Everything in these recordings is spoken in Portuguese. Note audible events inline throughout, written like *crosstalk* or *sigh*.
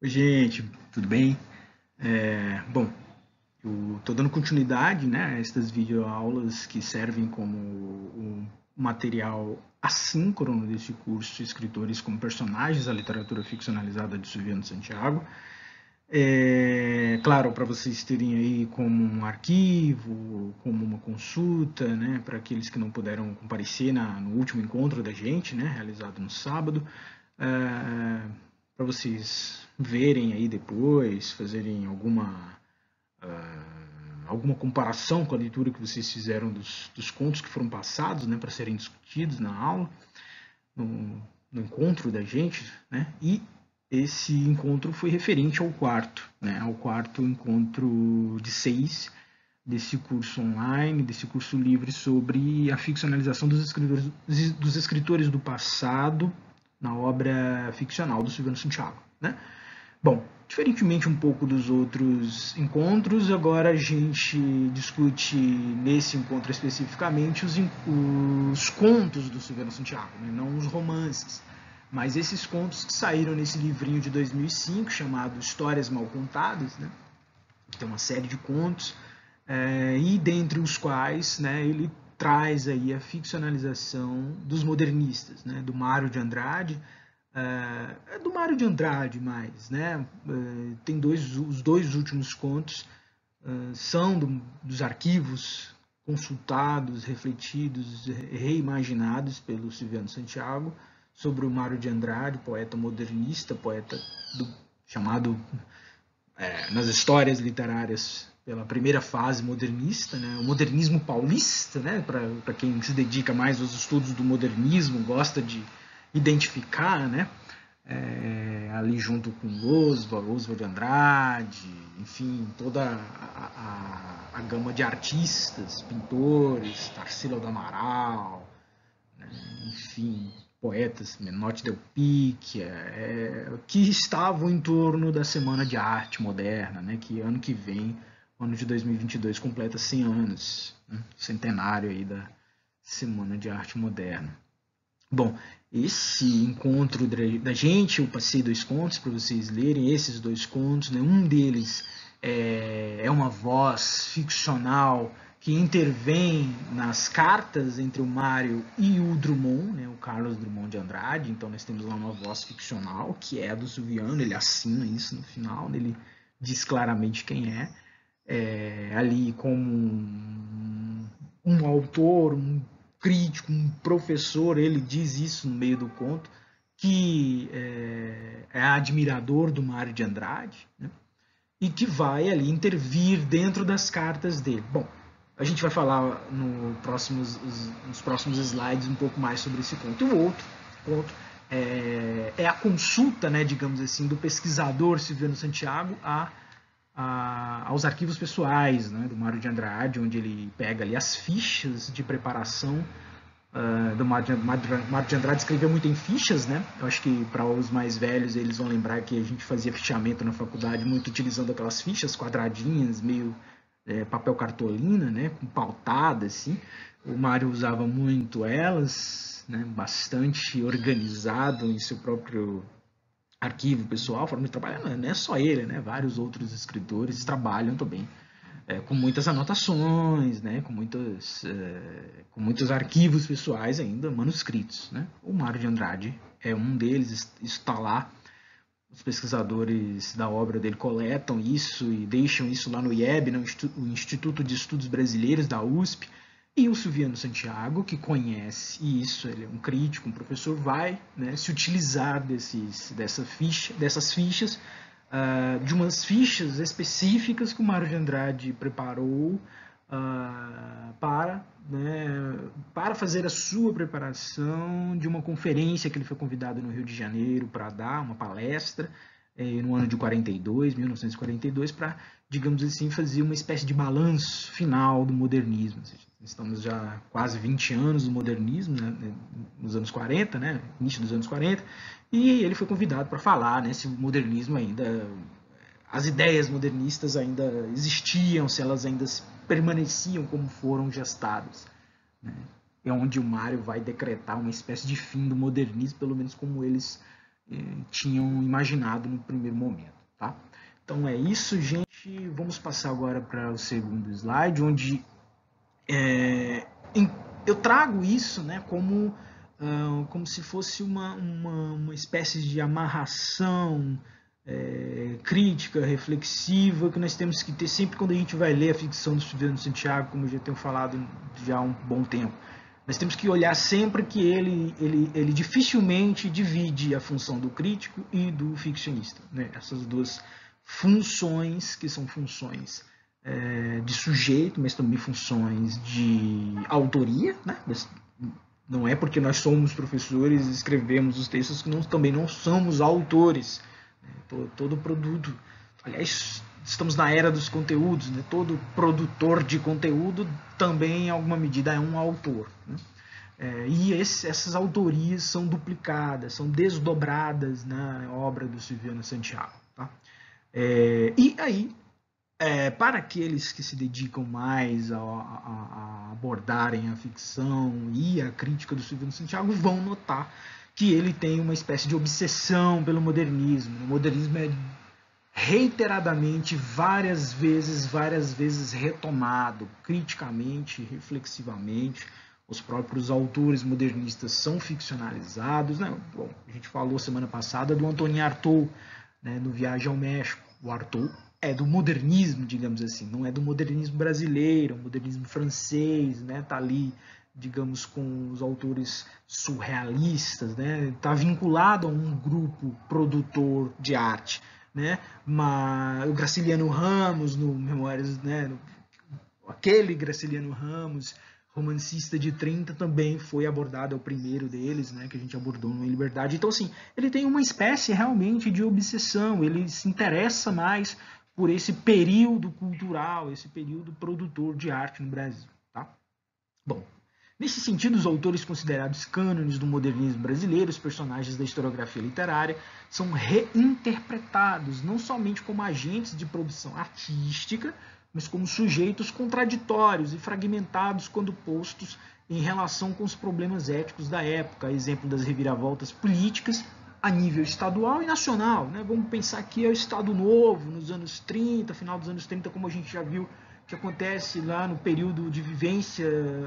Oi, gente, tudo bem? É, bom, eu estou dando continuidade né, a estas videoaulas que servem como um material assíncrono desse curso Escritores como Personagens da Literatura Ficcionalizada de Silviano Santiago. É, claro, para vocês terem aí como um arquivo, como uma consulta, né, para aqueles que não puderam comparecer na, no último encontro da gente, né, realizado no sábado. É, para vocês verem aí depois, fazerem alguma uh, alguma comparação com a leitura que vocês fizeram dos, dos contos que foram passados, né, para serem discutidos na aula, no, no, encontro da gente, né, e esse encontro foi referente ao quarto, né, ao quarto encontro de seis desse curso online, desse curso livre sobre a ficcionalização dos escritores, dos escritores do passado na obra ficcional do Silvano Santiago. Né? Bom, diferentemente um pouco dos outros encontros, agora a gente discute nesse encontro especificamente os, os contos do Silvano Santiago, né? não os romances, mas esses contos que saíram nesse livrinho de 2005 chamado Histórias Mal Contadas, né? tem uma série de contos, é, e dentre os quais né, ele traz aí a ficcionalização dos modernistas, né, do Mário de Andrade, é do Mário de Andrade mais, né, uh, tem dois, os dois últimos contos uh, são do, dos arquivos consultados, refletidos, reimaginados pelo Silviano Santiago sobre o Mário de Andrade, poeta modernista, poeta do, chamado é, nas histórias literárias pela primeira fase modernista, né? o modernismo paulista, né? para quem se dedica mais aos estudos do modernismo, gosta de identificar, né? É, ali junto com Oswald, Oswald de Andrade, enfim, toda a, a, a gama de artistas, pintores, Tarsila do Amaral, né? enfim, poetas, Menotti Del Picchia, é, que estavam em torno da Semana de Arte Moderna, né? que ano que vem ano de 2022 completa 100 anos, né? centenário aí da Semana de Arte Moderna. Bom, esse encontro da gente, eu passei dois contos para vocês lerem, esses dois contos, né? um deles é, é uma voz ficcional que intervém nas cartas entre o Mário e o Drummond, né, o Carlos Drummond de Andrade. Então nós temos lá uma voz ficcional que é do Silviano, ele assina isso no final, ele diz claramente quem é é, ali como um, um autor, um crítico, um professor, ele diz isso no meio do conto, que é, é admirador do Mário de Andrade, né? e que vai ali intervir dentro das cartas dele. Bom, a gente vai falar no próximos, nos próximos slides um pouco mais sobre esse conto. O outro ponto é, é a consulta, né, digamos assim, do pesquisador Silviano Santiago a a, aos arquivos pessoais né, do Mário de Andrade, onde ele pega ali as fichas de preparação uh, do Mário de, Andrade escrevia muito em fichas, né? Eu acho que para os mais velhos eles vão lembrar que a gente fazia fichamento na faculdade muito utilizando aquelas fichas quadradinhas, meio é, papel cartolina, né? Com pautada, assim. O Mário usava muito elas, né? Bastante organizado em seu próprio arquivo pessoal, forma de trabalhar, não é só ele, né? Vários outros escritores trabalham também é, com muitas anotações, né? Com muitos, é, com muitos arquivos pessoais ainda manuscritos, né? O Mário de Andrade é um deles, está lá. Os pesquisadores da obra dele coletam isso e deixam isso lá no IEB, no Instituto de Estudos Brasileiros da USP, e o Silviano Santiago, que conhece isso, ele é um crítico, um professor, vai né, se utilizar desses, dessa ficha, dessas fichas, uh, de umas fichas específicas que o Mário de Andrade preparou uh, para, né, para fazer a sua preparação de uma conferência que ele foi convidado no Rio de Janeiro para dar, uma palestra, eh, no ano de 42, 1942, para, digamos assim, fazer uma espécie de balanço final do modernismo. Estamos já quase 20 anos do modernismo, né, nos anos 40, né, início dos anos 40, e ele foi convidado para falar né, se o modernismo ainda, as ideias modernistas ainda existiam, se elas ainda permaneciam como foram gestadas. Né. É onde o Mário vai decretar uma espécie de fim do modernismo, pelo menos como eles tinham imaginado no primeiro momento. Tá? Então é isso, gente. Vamos passar agora para o segundo slide, onde é, eu trago isso né, como, uh, como se fosse uma, uma, uma espécie de amarração é, crítica, reflexiva, que nós temos que ter sempre quando a gente vai ler a ficção do Silvio Santiago, como eu já tenho falado já há um bom tempo. Nós temos que olhar sempre que ele, ele, ele dificilmente divide a função do crítico e do ficcionista. Né? Essas duas funções, que são funções é, de sujeito, mas também funções de autoria. Né? Não é porque nós somos professores e escrevemos os textos que nós também não somos autores. Né? Todo, todo produto. Aliás, estamos na era dos conteúdos, né? todo produtor de conteúdo também, em alguma medida, é um autor. Né? É, e esse, essas autorias são duplicadas, são desdobradas na obra do Silviano Santiago. Tá? É, e aí, é, para aqueles que se dedicam mais a, a, a, abordarem a ficção e a crítica do Silviano Santiago, vão notar que ele tem uma espécie de obsessão pelo modernismo. O modernismo é reiteradamente, várias vezes, várias vezes retomado, criticamente, reflexivamente. Os próprios autores modernistas são ficcionalizados. Né? Bom, a gente falou semana passada do Antônio Artaud, né, no Viagem ao México. O Artaud é do modernismo, digamos assim, não é do modernismo brasileiro, é modernismo francês, né? Tá ali, digamos, com os autores surrealistas, né? Tá vinculado a um grupo produtor de arte né? Mas o Graciliano Ramos no Memórias, né? Aquele Graciliano Ramos, romancista de 30, também foi abordado, é o primeiro deles, né? Que a gente abordou no Liberdade. Então, assim, ele tem uma espécie realmente de obsessão, ele se interessa mais por esse período cultural, esse período produtor de arte no Brasil, tá? Bom, Nesse sentido, os autores considerados cânones do modernismo brasileiro, os personagens da historiografia literária, são reinterpretados não somente como agentes de produção artística, mas como sujeitos contraditórios e fragmentados quando postos em relação com os problemas éticos da época, exemplo das reviravoltas políticas a nível estadual e nacional. Né? Vamos pensar que é o Estado Novo, nos anos 30, final dos anos 30, como a gente já viu que acontece lá no período de vivência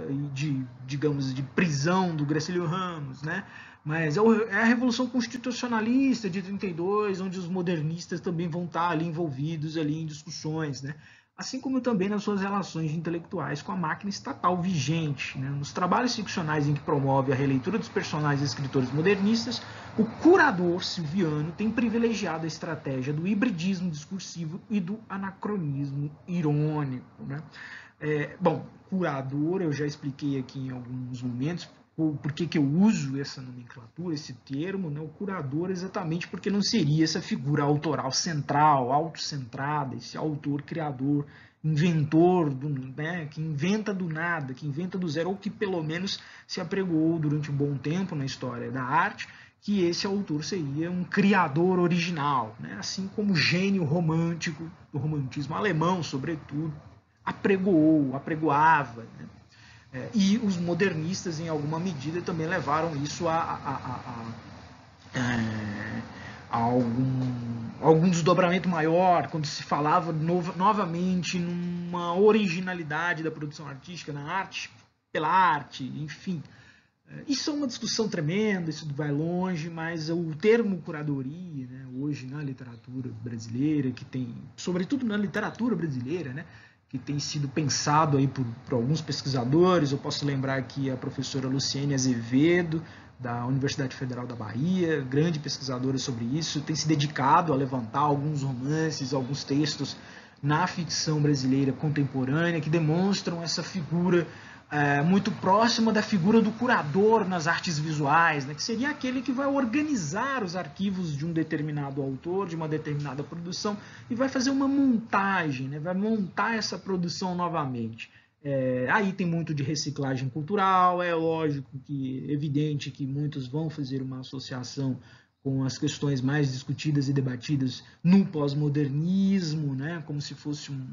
e de, digamos, de prisão do Graciliano Ramos, né? Mas é, é a Revolução Constitucionalista de 32, onde os modernistas também vão estar ali envolvidos ali em discussões, né? assim como também nas suas relações intelectuais com a máquina estatal vigente. Né? Nos trabalhos ficcionais em que promove a releitura dos personagens e escritores modernistas, o curador silviano tem privilegiado a estratégia do hibridismo discursivo e do anacronismo irônico. Né? É, bom, curador, eu já expliquei aqui em alguns momentos, por que, que eu uso essa nomenclatura, esse termo, né? o curador, exatamente porque não seria essa figura autoral central, autocentrada, esse autor criador, inventor, do, né? que inventa do nada, que inventa do zero, ou que pelo menos se apregoou durante um bom tempo na história da arte, que esse autor seria um criador original, né? assim como o gênio romântico, do romantismo alemão, sobretudo, apregoou, apregoava. Né? É, e os modernistas, em alguma medida, também levaram isso a, a, a, a, é, algum, algum desdobramento maior, quando se falava no, novamente numa originalidade da produção artística, na arte pela arte, enfim. É, isso é uma discussão tremenda, isso vai longe, mas o termo curadoria, né, hoje na literatura brasileira, que tem, sobretudo na literatura brasileira, né, que tem sido pensado aí por, por, alguns pesquisadores. Eu posso lembrar aqui a professora Luciene Azevedo, da Universidade Federal da Bahia, grande pesquisadora sobre isso, tem se dedicado a levantar alguns romances, alguns textos na ficção brasileira contemporânea que demonstram essa figura é, muito próxima da figura do curador nas artes visuais, né, que seria aquele que vai organizar os arquivos de um determinado autor, de uma determinada produção, e vai fazer uma montagem, né, vai montar essa produção novamente. É, aí tem muito de reciclagem cultural, é lógico que evidente que muitos vão fazer uma associação com as questões mais discutidas e debatidas no pós-modernismo, né, como se fosse um,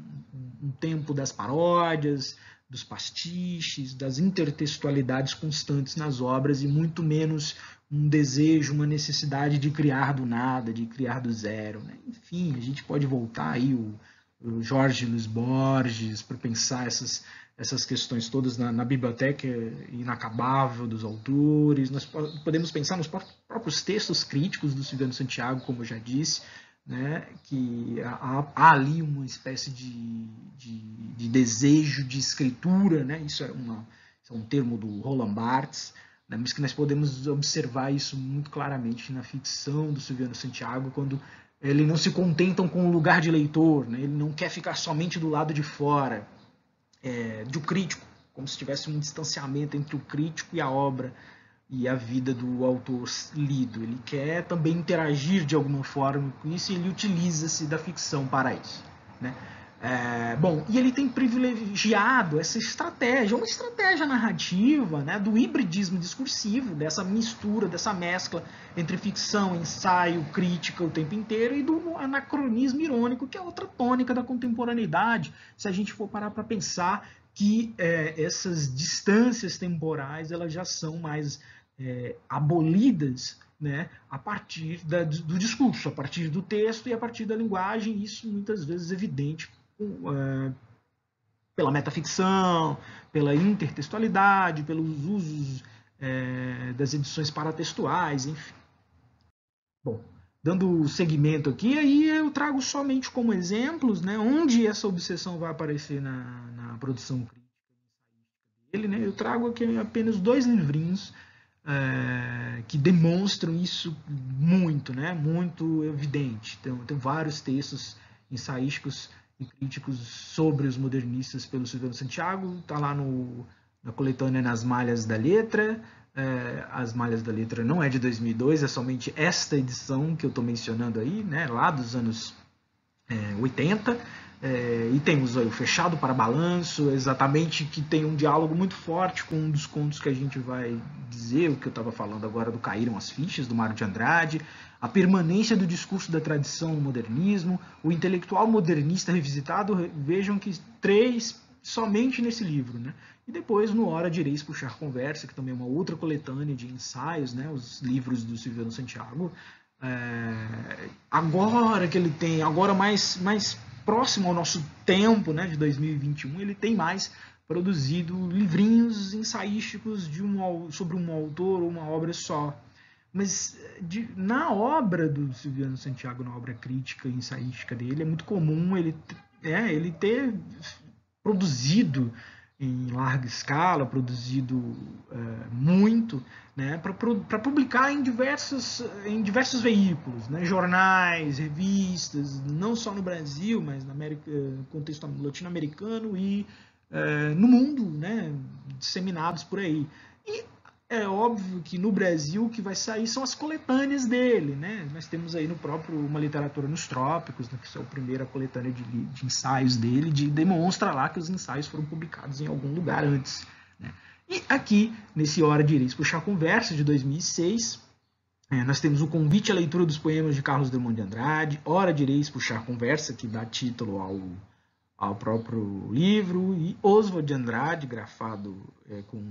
um tempo das paródias, dos pastiches, das intertextualidades constantes nas obras e muito menos um desejo, uma necessidade de criar do nada, de criar do zero. Né? Enfim, a gente pode voltar aí o, o Jorge Luiz Borges para pensar essas, essas questões todas na, na, biblioteca inacabável dos autores. Nós podemos pensar nos próprios textos críticos do Silviano Santiago, como eu já disse, né, que há, há, ali uma espécie de, de, de, desejo de escritura, né, isso, é uma, isso é um termo do Roland Barthes, né, mas que nós podemos observar isso muito claramente na ficção do Silviano Santiago, quando ele não se contentam com o lugar de leitor, né, ele não quer ficar somente do lado de fora é, do crítico, como se tivesse um distanciamento entre o crítico e a obra, e a vida do autor lido. Ele quer também interagir de alguma forma com isso e ele utiliza-se da ficção para isso. Né? É, bom, e ele tem privilegiado essa estratégia, uma estratégia narrativa né, do hibridismo discursivo, dessa mistura, dessa mescla entre ficção, ensaio, crítica o tempo inteiro e do anacronismo irônico, que é outra tônica da contemporaneidade, se a gente for parar para pensar que é, essas distâncias temporais elas já são mais é, abolidas né, a partir da, do discurso, a partir do texto e a partir da linguagem, isso muitas vezes evidente uh, pela metaficção, pela intertextualidade, pelos usos é, das edições paratextuais, enfim. Bom, dando seguimento aqui, aí eu trago somente como exemplos né, onde essa obsessão vai aparecer na, na produção crítica dele. Né, eu trago aqui apenas dois livrinhos é, que demonstram isso muito, né? muito evidente. Então, tem vários textos ensaísticos e críticos sobre os modernistas pelo Silvio Santiago, está lá no, na coletânea Nas Malhas da Letra. É, As Malhas da Letra não é de 2002, é somente esta edição que eu estou mencionando aí, né? lá dos anos é, 80. É, e temos aí o Fechado para Balanço, exatamente que tem um diálogo muito forte com um dos contos que a gente vai dizer, o que eu estava falando agora do Caíram as Fichas, do Mário de Andrade, a permanência do discurso da tradição no modernismo, o intelectual modernista revisitado, vejam que três somente nesse livro. Né? E depois, no Hora Direis Puxar Conversa, que também é uma outra coletânea de ensaios, né? os livros do Silviano Santiago, é, agora que ele tem, agora mais, mais próximo ao nosso tempo, né, de 2021, ele tem mais produzido livrinhos ensaísticos de um, sobre um autor ou uma obra só. Mas de, na obra do Silviano Santiago, na obra crítica e ensaística dele, é muito comum ele, é, ele ter produzido em larga escala, produzido é, muito, né, para publicar em diversos, em diversos veículos, né, jornais, revistas, não só no Brasil, mas no contexto latino-americano e é, no mundo, né, disseminados por aí. E é óbvio que no Brasil o que vai sair são as coletâneas dele, né? Nós temos aí no próprio Uma Literatura nos Trópicos, né, que é a primeira coletânea de, de, ensaios dele, de, demonstra lá que os ensaios foram publicados em algum lugar antes. Né? E aqui, nesse Hora de Iris Puxar Conversa, de 2006, é, nós temos o convite à leitura dos poemas de Carlos Drummond de Andrade, Hora de Iris Puxar Conversa, que dá título ao, ao próprio livro, e Oswald de Andrade, grafado é, com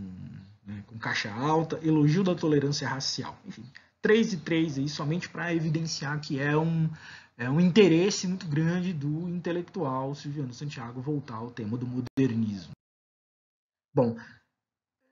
né, com caixa alta, elogio da tolerância racial. Enfim, três e três aí somente para evidenciar que é um, é um interesse muito grande do intelectual Silviano Santiago voltar ao tema do modernismo. Bom,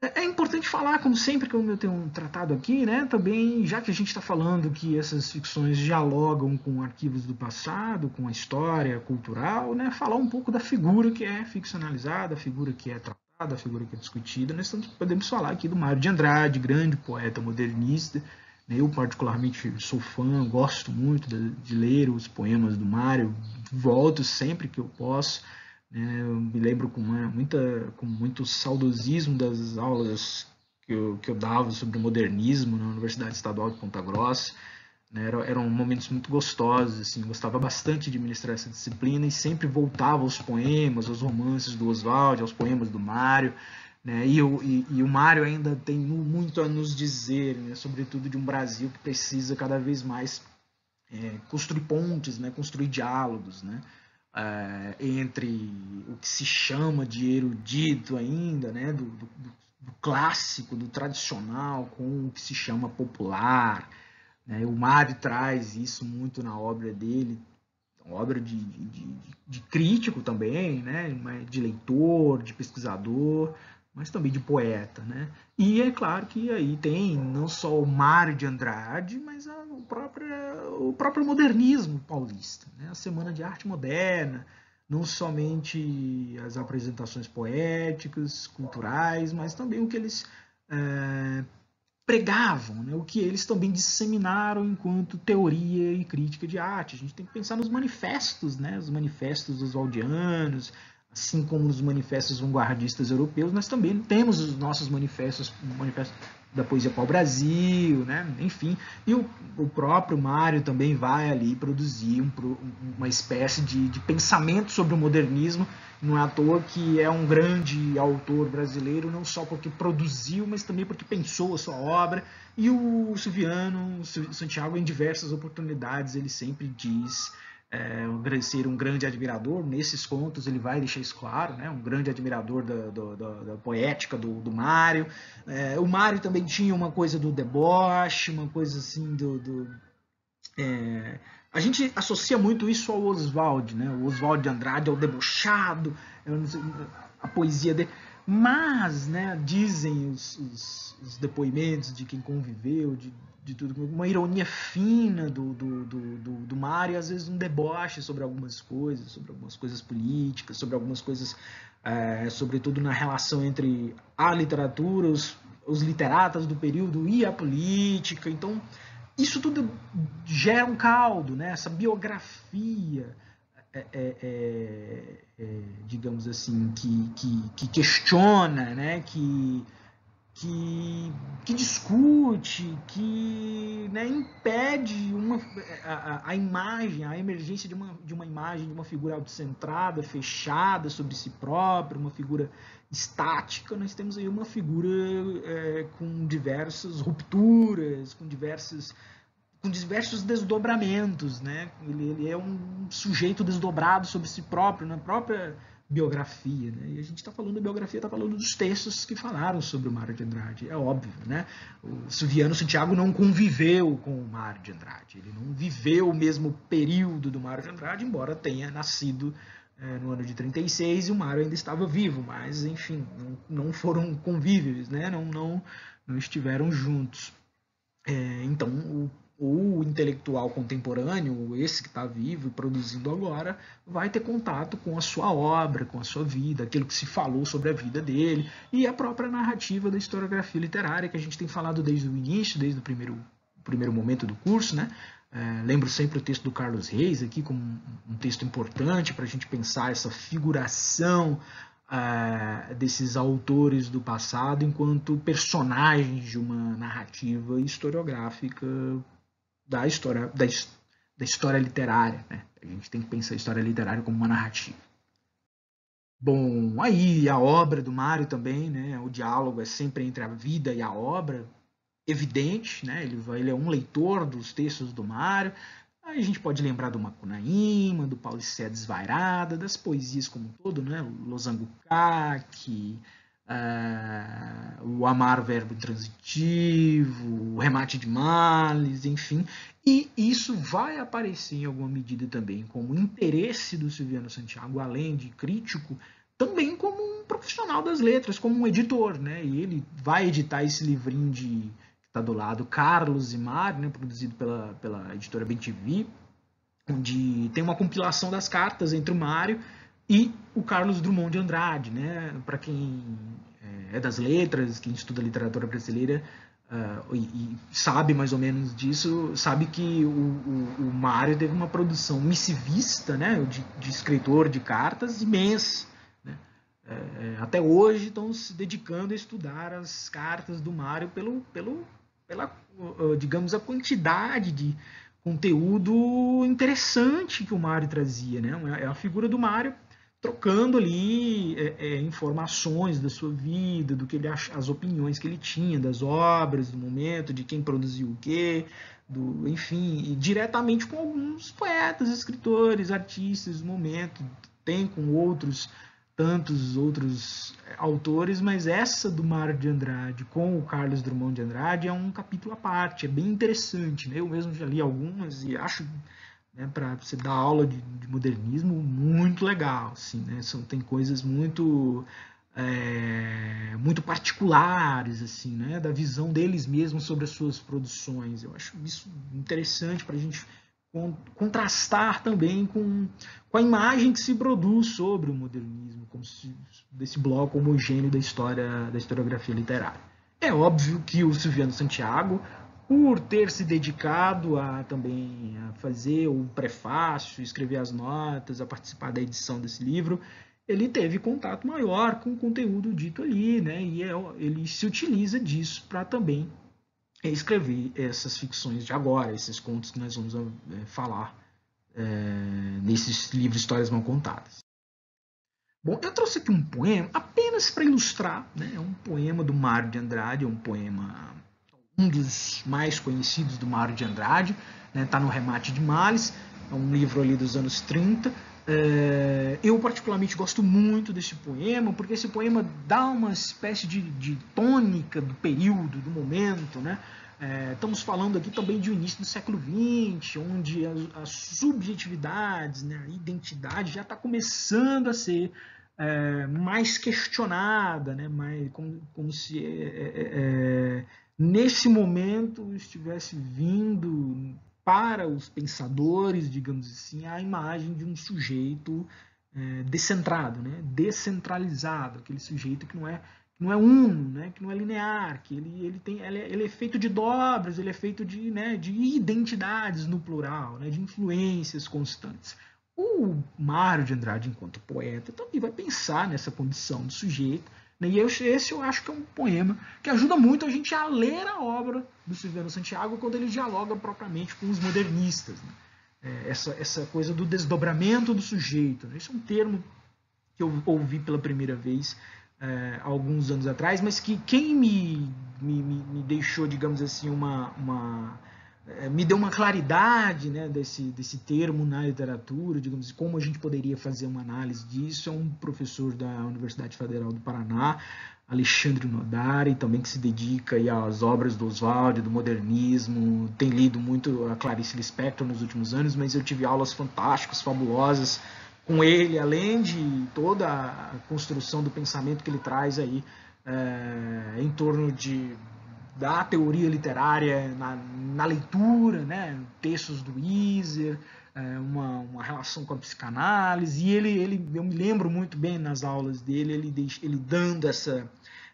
é, é importante falar, como sempre que eu tenho tratado aqui, né, também, já que a gente está falando que essas ficções dialogam com arquivos do passado, com a história cultural, né, falar um pouco da figura que é ficcionalizada, a figura que é tratada da figura que é discutida, nós podemos falar aqui do Mário de Andrade, grande poeta modernista. Né? Eu, particularmente, sou fã, gosto muito de, de ler os poemas do Mário, volto sempre que eu posso. Né? Eu me lembro com, uma, muita, com muito saudosismo das aulas que eu, que eu dava sobre modernismo na Universidade Estadual de Ponta Grossa. Né? Eram, eram momentos muito gostosos, assim, gostava bastante de ministrar essa disciplina e sempre voltava aos poemas, aos romances do Oswald, aos poemas do Mário. Né? E, o, e, e o Mário ainda tem muito a nos dizer, né? sobretudo de um Brasil que precisa cada vez mais é, construir pontes, né? construir diálogos. Né? É, entre o que se chama de erudito ainda, né, do, do, do clássico, do tradicional, com o que se chama popular. Né? O Mário traz isso muito na obra dele, obra de, de, de, crítico também, né? de leitor, de pesquisador, mas também de poeta. Né? E é claro que aí tem não só o Mário de Andrade, mas a, o, próprio, o próprio modernismo paulista, né? a Semana de Arte Moderna, não somente as apresentações poéticas, culturais, mas também o que eles é, pregavam, né? o que eles também disseminaram enquanto teoria e crítica de arte. A gente tem que pensar nos manifestos, né? os manifestos dos valdianos, assim como os manifestos vanguardistas europeus, nós também temos os nossos manifestos, manifestos da poesia pau Brasil, né? enfim. E o, o próprio Mário também vai ali produzir um, uma espécie de, de pensamento sobre o modernismo. Não é à toa que é um grande autor brasileiro, não só porque produziu, mas também porque pensou a sua obra. E o Silviano, o Santiago, em diversas oportunidades, ele sempre diz é, ser um grande admirador, nesses contos ele vai deixar isso claro, né? um grande admirador da, da, da, da poética do, do Mário. É, o Mário também tinha uma coisa do deboche, uma coisa assim do... do é, a gente associa muito isso ao Oswald, né? o Oswald de Andrade é o debochado, a poesia dele. Mas, né, dizem os, os, os depoimentos de quem conviveu, de, de tudo, uma ironia fina do, do, do, do, do Mário às vezes um deboche sobre algumas coisas, sobre algumas coisas políticas, sobre algumas coisas, é, sobretudo na relação entre a literatura, os, os literatas do período e a política. Então, isso tudo gera um caldo, né? essa biografia, é, é, é, é digamos assim, que, que, que questiona, né? que que, que discute, que né, impede uma, a, a, imagem, a emergência de uma, de uma imagem de uma figura autocentrada, fechada sobre si própria, uma figura estática. Nós temos aí uma figura é, com diversas rupturas, com diversas com diversos desdobramentos, né? Ele, ele é um sujeito desdobrado sobre si próprio, na própria biografia. Né? E a gente está falando da biografia, está falando dos textos que falaram sobre o Mário de Andrade. É óbvio, né? O Silviano Santiago não conviveu com o Mário de Andrade. Ele não viveu o mesmo período do Mário de Andrade, embora tenha nascido é, no ano de 36 e o Mário ainda estava vivo. Mas, enfim, não, não foram convíveis, né? não, não, não estiveram juntos. É, então, o o intelectual contemporâneo, esse que está vivo e produzindo agora, vai ter contato com a sua obra, com a sua vida, aquilo que se falou sobre a vida dele e a própria narrativa da historiografia literária que a gente tem falado desde o início, desde o primeiro, primeiro momento do curso, né? É, lembro sempre o texto do Carlos Reis aqui como um, texto importante para a gente pensar essa figuração é, desses autores do passado enquanto personagens de uma narrativa historiográfica da história, da, da história literária. Né? A gente tem que pensar a história literária como uma narrativa. Bom, aí a obra do Mário também, né? O diálogo é sempre entre a vida e a obra, evidente, né? Ele, ele é um leitor dos textos do Mário. Aí a gente pode lembrar do Macunaíma, do Paulicé Desvairada, das poesias como um todo, né? Losango Caque, uh, o amar verbo transitivo, o remate de males, enfim. E isso vai aparecer em alguma medida também como interesse do Silviano Santiago, além de crítico, também como um profissional das letras, como um editor, né? E ele vai editar esse livrinho de está do lado, Carlos e Mário, né? produzido pela, pela editora BenTV, onde tem uma compilação das cartas entre o Mário e o Carlos Drummond de Andrade, né? Para quem é, é das letras, quem estuda literatura brasileira uh, e, e, sabe mais ou menos disso, sabe que o, o, o Mário teve uma produção missivista, né? De, de escritor de cartas imensa. Né? É até hoje estão se dedicando a estudar as cartas do Mário pelo, pelo, pela, digamos, a quantidade de conteúdo interessante que o Mário trazia, né? É a figura do Mário trocando ali é, é, informações da sua vida, do que ele ach, as opiniões que ele tinha das obras do momento, de quem produziu o quê, do, enfim, diretamente com alguns poetas, escritores, artistas do momento, tem com outros tantos outros é, autores, mas essa do Mário de Andrade com o Carlos Drummond de Andrade é um capítulo à parte, é bem interessante. Né? Eu mesmo já li algumas e acho né, para você dar aula de, de, modernismo muito legal. Assim, né? São, tem coisas muito é, muito particulares assim, né? da visão deles mesmos sobre as suas produções. Eu acho isso interessante para a gente contrastar também com, com a imagem que se produz sobre o modernismo, como se, desse bloco homogêneo da história da historiografia literária. É óbvio que o Silviano Santiago, por ter se dedicado a também a fazer o prefácio, escrever as notas, a participar da edição desse livro, ele teve contato maior com o conteúdo dito ali, né? E é, ele se utiliza disso para também escrever essas ficções de agora, esses contos que nós vamos é, falar é, nesses livros Histórias Mal Contadas. Bom, eu trouxe aqui um poema apenas para ilustrar, né? É um poema do Mário de Andrade, é um poema um dos mais conhecidos do Mário de Andrade, está né? Tá no Remate de Males, é um livro ali dos anos 30. É, eu particularmente gosto muito desse poema, porque esse poema dá uma espécie de, de tônica do período, do momento, né? É, estamos falando aqui também de um início do século XX, onde as, as subjetividades, né, a identidade já está começando a ser é, mais questionada, né, mais, como, como se é, é, é nesse momento estivesse vindo para os pensadores, digamos assim, a imagem de um sujeito é, descentrado, né? descentralizado, aquele sujeito que não é não é uno, né? que não é linear, que ele, ele, tem, ele, é, ele é feito de dobras, ele é feito de, né, de identidades no plural, né? de influências constantes. O Mário de Andrade, enquanto poeta, também vai pensar nessa condição do sujeito né? E esse eu acho que é um poema que ajuda muito a gente a ler a obra do Silviano Santiago quando ele dialoga propriamente com os modernistas. Né? É, essa, essa coisa do desdobramento do sujeito. Né? Esse é um termo que eu ouvi pela primeira vez é, alguns anos atrás, mas que quem me, me, me deixou, digamos assim, uma, uma me deu uma claridade né, desse, desse termo na literatura, digamos, como a gente poderia fazer uma análise disso. É um professor da Universidade Federal do Paraná, Alexandre Nodari, também que se dedica aí às obras do Oswald, do modernismo, tem lido muito a Clarice Lispector nos últimos anos, mas eu tive aulas fantásticas, fabulosas com ele, além de toda a construção do pensamento que ele traz aí é, em torno de da teoria literária na, na leitura, né? textos do Iser, é, uma, uma relação com a psicanálise, e ele, ele, eu me lembro muito bem nas aulas dele, ele, ele dando essa,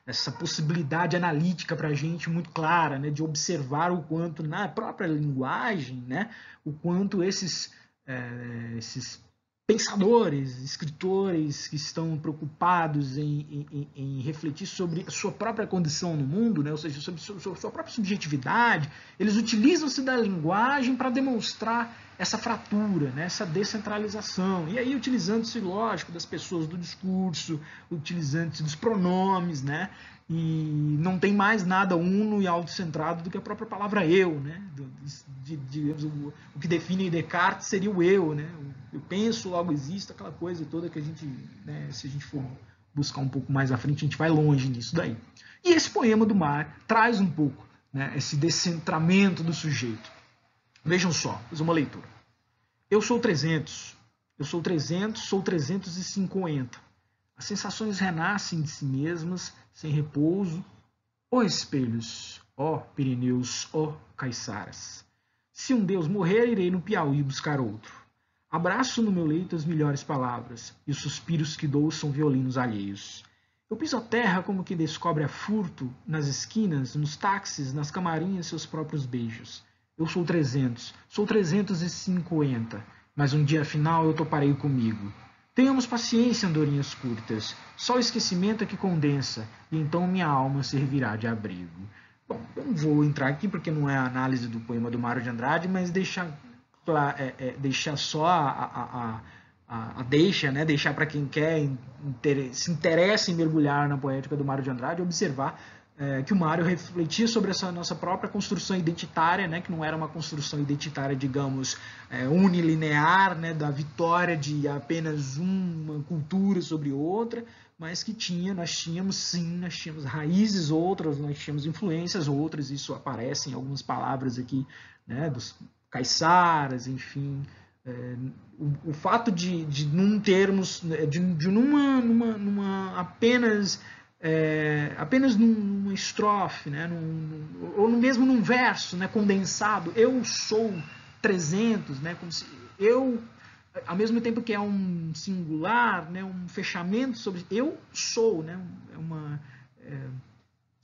essa possibilidade analítica para a gente muito clara, né? de observar o quanto na própria linguagem, né? o quanto esses, é, esses pensadores, escritores que estão preocupados em, em, em, refletir sobre a sua própria condição no mundo, né? ou seja, sobre a sua própria subjetividade, eles utilizam-se da linguagem para demonstrar essa fratura, né? essa descentralização. E aí, utilizando-se, lógico, das pessoas do discurso, utilizando-se dos pronomes, né? E não tem mais nada uno e autocentrado do que a própria palavra eu, né? De, de, o, o, que define Descartes seria o eu, né? Eu penso, logo existe, aquela coisa toda que a gente, né, se a gente for buscar um pouco mais à frente, a gente vai longe nisso daí. E esse poema do mar traz um pouco né, esse descentramento do sujeito. Vejam só, fiz uma leitura. Eu sou 300, eu sou 300, sou 350. As sensações renascem de si mesmas sem repouso, ó espelhos, ó Pirineus, ó Caiçaras. Se um Deus morrer, irei no Piauí buscar outro. Abraço no meu leito as melhores palavras, e os suspiros que dou são violinos alheios. Eu piso a terra como que descobre a furto, nas esquinas, nos táxis, nas camarinhas, seus próprios beijos. Eu sou trezentos, sou trezentos e cinquenta, mas um dia final eu toparei comigo. Tenhamos paciência, andorinhas curtas. Só o esquecimento é que condensa, e então minha alma servirá de abrigo. Bom, eu não vou entrar aqui porque não é a análise do poema do Mário de Andrade, mas deixar, é, é, só a, a, a, a deixa, né? deixar para quem quer se interessa em mergulhar na poética do Mário de Andrade, observar é, que o Mário refletia sobre essa nossa própria construção identitária, né, que não era uma construção identitária, digamos, é, unilinear, né, da vitória de apenas uma cultura sobre outra, mas que tinha, nós tínhamos sim, nós tínhamos raízes outras, nós tínhamos influências outras, isso aparece em algumas palavras aqui, né, dos caiçaras, enfim, é, o, o, fato de, de não termos, de, de numa, numa, numa apenas é, apenas numa estrofe, né, num, ou mesmo num verso né, condensado, eu sou 300, né, como se eu, ao mesmo tempo que é um singular, né, um fechamento sobre eu sou, né, é uma, é,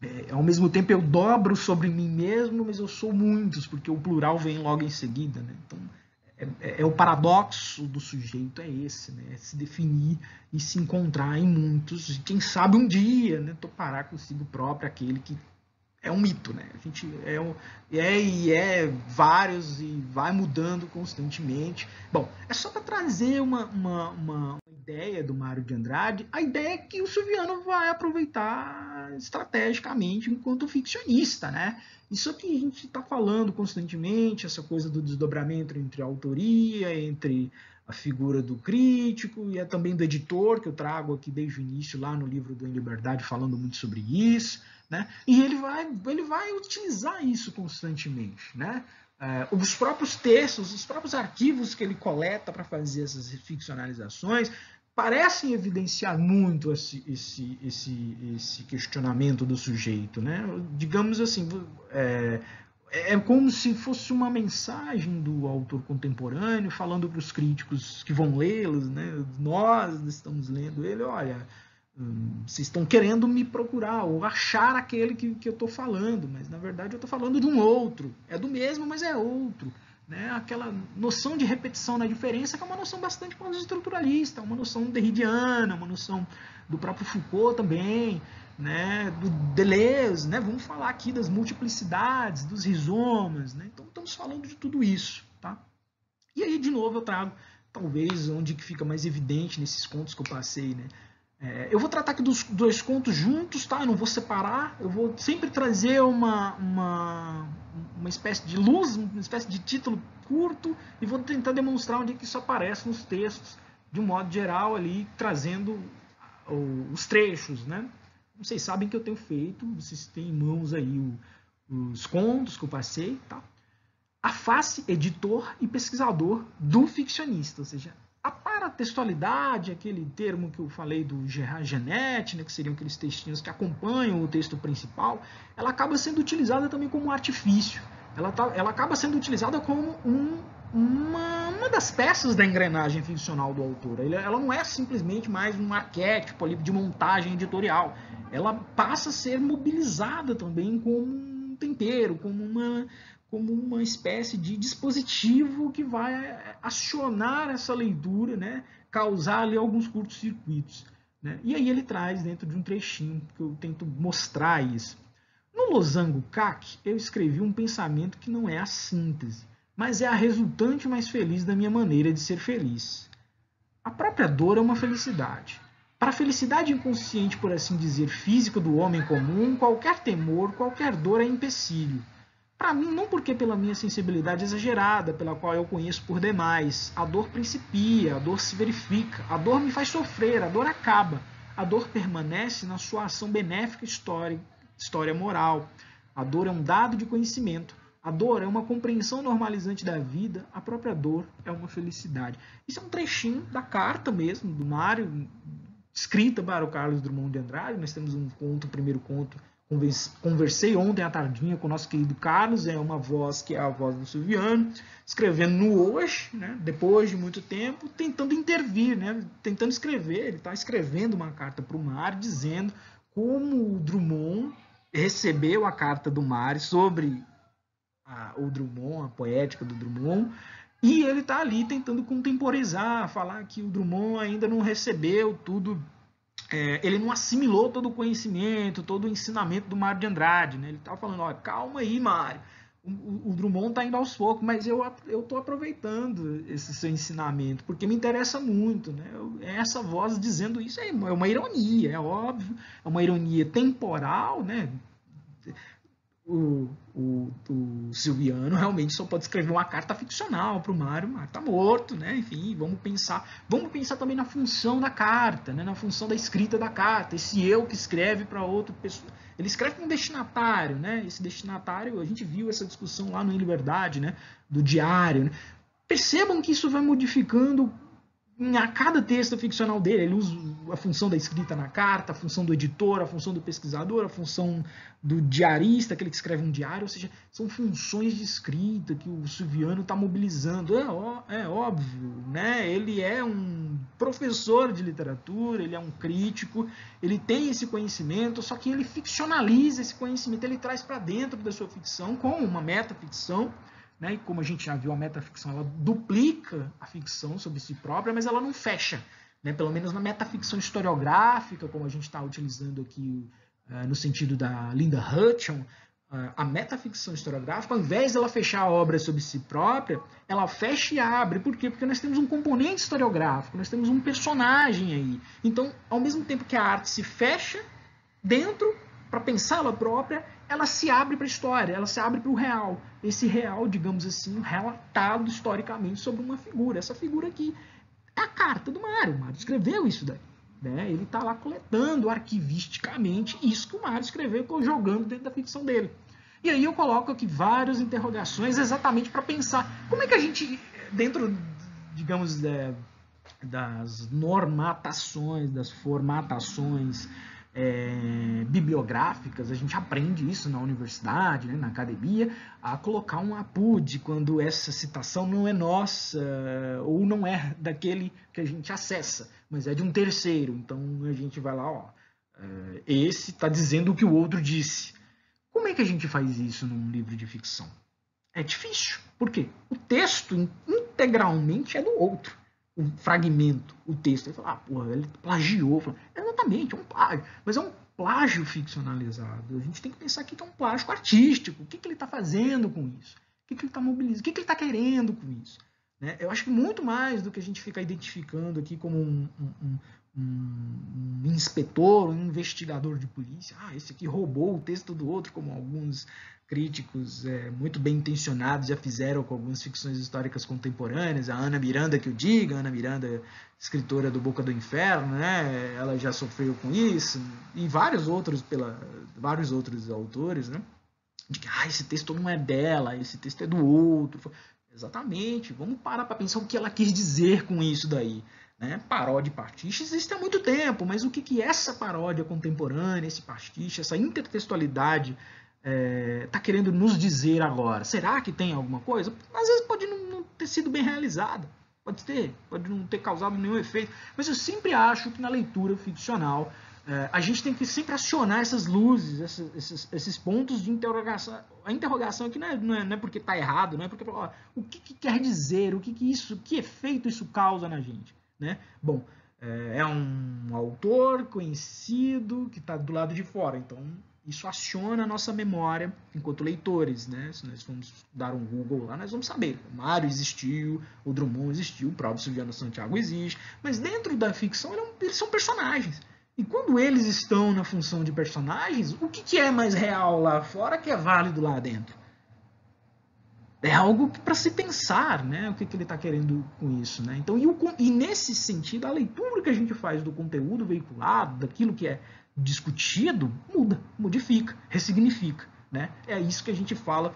é, ao mesmo tempo eu dobro sobre mim mesmo, mas eu sou muitos, porque o plural vem logo em seguida. Né, então, é, é, é, o paradoxo do sujeito é esse, né? É se definir e se encontrar em muitos. E quem sabe um dia, né? Topará consigo próprio aquele que é um mito, né? A gente é, um, é e é vários e vai mudando constantemente. Bom, é só para trazer uma, uma, uma, ideia do Mário de Andrade, a ideia é que o Silviano vai aproveitar estrategicamente enquanto ficcionista, né? Isso que a gente está falando constantemente, essa coisa do desdobramento entre a autoria, entre a figura do crítico e é também do editor, que eu trago aqui desde o início lá no livro do Em Liberdade, falando muito sobre isso. Né? E ele vai, ele vai utilizar isso constantemente. Né? É, os próprios textos, os próprios arquivos que ele coleta para fazer essas ficcionalizações, parecem evidenciar muito esse, esse, esse, esse questionamento do sujeito. Né? Digamos assim, é, é como se fosse uma mensagem do autor contemporâneo falando para os críticos que vão lê-los, né? nós estamos lendo ele, olha, hum, vocês estão querendo me procurar ou achar aquele que, que eu estou falando, mas na verdade eu estou falando de um outro. É do mesmo, mas é outro né, aquela noção de repetição na diferença, que é uma noção bastante pós-estruturalista, uma noção derridiana, uma noção do próprio Foucault também, né, do Deleuze, né, vamos falar aqui das multiplicidades, dos rizomas, né, então estamos falando de tudo isso. Tá? E aí, de novo, eu trago, talvez, onde que fica mais evidente nesses contos que eu passei, né, é, eu vou tratar aqui dos dois contos juntos, tá? Eu não vou separar. Eu vou sempre trazer uma, uma, uma espécie de luz, uma espécie de título curto e vou tentar demonstrar onde é que isso aparece nos textos, de um modo geral ali, trazendo os trechos, né? Vocês sabem que eu tenho feito, vocês têm em mãos aí o, os contos que eu passei, tá? A face editor e pesquisador do ficcionista, ou seja, a paratextualidade, aquele termo que eu falei do Gerard Genet, né, que seriam aqueles textinhos que acompanham o texto principal, ela acaba sendo utilizada também como artifício. Ela, tá, ela acaba sendo utilizada como um, uma, uma das peças da engrenagem ficcional do autor. Ela não é simplesmente mais um arquétipo ali de montagem editorial. Ela passa a ser mobilizada também como um tempero, como uma, como uma espécie de dispositivo que vai eh, acionar essa leitura, né? causar ali alguns curtos-circuitos. Né? E aí ele traz dentro de um trechinho que eu tento mostrar isso. No Losango CAC, eu escrevi um pensamento que não é a síntese, mas é a resultante mais feliz da minha maneira de ser feliz. A própria dor é uma felicidade. Para a felicidade inconsciente, por assim dizer, física do homem comum, qualquer temor, qualquer dor é empecilho para mim, não porque pela minha sensibilidade exagerada, pela qual eu conheço por demais. A dor principia, a dor se verifica, a dor me faz sofrer, a dor acaba. A dor permanece na sua ação benéfica história, história moral. A dor é um dado de conhecimento. A dor é uma compreensão normalizante da vida, a própria dor é uma felicidade. Isso é um trechinho da carta mesmo, do Mário, escrita para o Carlos Drummond de Andrade. Nós temos um conto, o primeiro conto, Conversei ontem à tardinha com o nosso querido Carlos, é uma voz que é a voz do Silviano, escrevendo no hoje, né, depois de muito tempo, tentando intervir, né, tentando escrever. Ele está escrevendo uma carta para o Mar, dizendo como o Drummond recebeu a carta do Mar sobre a, o Drummond, a poética do Drummond, e ele está ali tentando contemporizar, falar que o Drummond ainda não recebeu tudo é, ele não assimilou todo o conhecimento, todo o ensinamento do Mário de Andrade. Né? Ele estava falando, ó, calma aí, Mário. O, o, Drummond está indo aos poucos, mas eu estou aproveitando esse seu ensinamento, porque me interessa muito. Né? Eu, essa voz dizendo isso é é uma ironia, é óbvio, é uma ironia temporal, né? O, o, o, Silviano realmente só pode escrever uma carta ficcional para o Mário, o Mário está morto, né? Enfim, vamos pensar, vamos pensar também na função da carta, né? na função da escrita da carta, esse eu que escreve para outra pessoa. Ele escreve para um destinatário, né? Esse destinatário, a gente viu essa discussão lá no Em Liberdade, né? Do diário. Né? Percebam que isso vai modificando a cada texto ficcional dele, ele usa a função da escrita na carta, a função do editor, a função do pesquisador, a função do diarista, aquele que escreve um diário, ou seja, são funções de escrita que o Silviano está mobilizando. É, ó, é óbvio, né? ele é um professor de literatura, ele é um crítico, ele tem esse conhecimento, só que ele ficcionaliza esse conhecimento, ele traz para dentro da sua ficção com uma metaficção, né? E como a gente já viu, a metaficção ela duplica a ficção sobre si própria, mas ela não fecha. Né? Pelo menos na metaficção historiográfica, como a gente está utilizando aqui uh, no sentido da Linda Hutchon, uh, a metaficção historiográfica, ao invés dela fechar a obra sobre si própria, ela fecha e abre. Por quê? Porque nós temos um componente historiográfico, nós temos um personagem aí. Então, ao mesmo tempo que a arte se fecha dentro para pensá-la própria, ela se abre para a história, ela se abre para o real. Esse real, digamos assim, relatado historicamente sobre uma figura. Essa figura aqui é a carta do Mário. O Mário escreveu isso daí. Né? Ele está lá coletando arquivisticamente isso que o Mário escreveu, jogando dentro da ficção dele. E aí eu coloco aqui várias interrogações exatamente para pensar como é que a gente, dentro, digamos, é, das normatações, das formatações é, bibliográficas, a gente aprende isso na universidade, né, na academia, a colocar um APUD quando essa citação não é nossa ou não é daquele que a gente acessa, mas é de um terceiro. Então a gente vai lá, ó, é, esse está dizendo o que o outro disse. Como é que a gente faz isso num livro de ficção? É difícil. Por quê? O texto integralmente é do outro um fragmento, o texto. Ele fala, ah, porra, ele plagiou. Falo, Exatamente, é um plágio. Mas é um plágio ficcionalizado. A gente tem que pensar que é um plágio artístico. O que, que ele está fazendo com isso? O que, que ele está mobilizando? O que, que ele está querendo com isso? Né? Eu acho que muito mais do que a gente ficar identificando aqui como um, um, um, inspetor, um investigador de polícia. Ah, esse aqui roubou o texto do outro, como alguns críticos é, muito bem intencionados já fizeram com algumas ficções históricas contemporâneas, a Ana Miranda que o diga, Ana Miranda, escritora do Boca do Inferno, né? Ela já sofreu com isso e vários outros pela vários outros autores, né? De que ah, esse texto não é dela, esse texto é do outro. Exatamente. Vamos parar para pensar o que ela quis dizer com isso daí. Né? Paródia e pastiche existe há muito tempo, mas o que, que essa paródia contemporânea, esse pastiche, essa intertextualidade está é, tá querendo nos dizer agora? Será que tem alguma coisa? Às vezes pode não, não, ter sido bem realizada, pode ter, pode não ter causado nenhum efeito, mas eu sempre acho que na leitura ficcional é, a gente tem que sempre acionar essas luzes, esses, esses, esses, pontos de interrogação. A interrogação aqui não é, não é, não é porque está errado, não é porque ó, o que, que, quer dizer, o que, que isso, que efeito isso causa na gente, né? Bom, é, é um autor conhecido que está do lado de fora, então isso aciona a nossa memória enquanto leitores, né? Se nós formos dar um Google lá, nós vamos saber. O Mário existiu, o Drummond existiu, o próprio Silviano Santiago existe, mas dentro da ficção eles são personagens. E quando eles estão na função de personagens, o que, é mais real lá fora que é válido lá dentro? É algo para se pensar, né? O que, que ele está querendo com isso, né? Então, e, o, e nesse sentido, a leitura que a gente faz do conteúdo veiculado, daquilo que é discutido, muda, modifica, ressignifica. Né? É isso que a gente fala,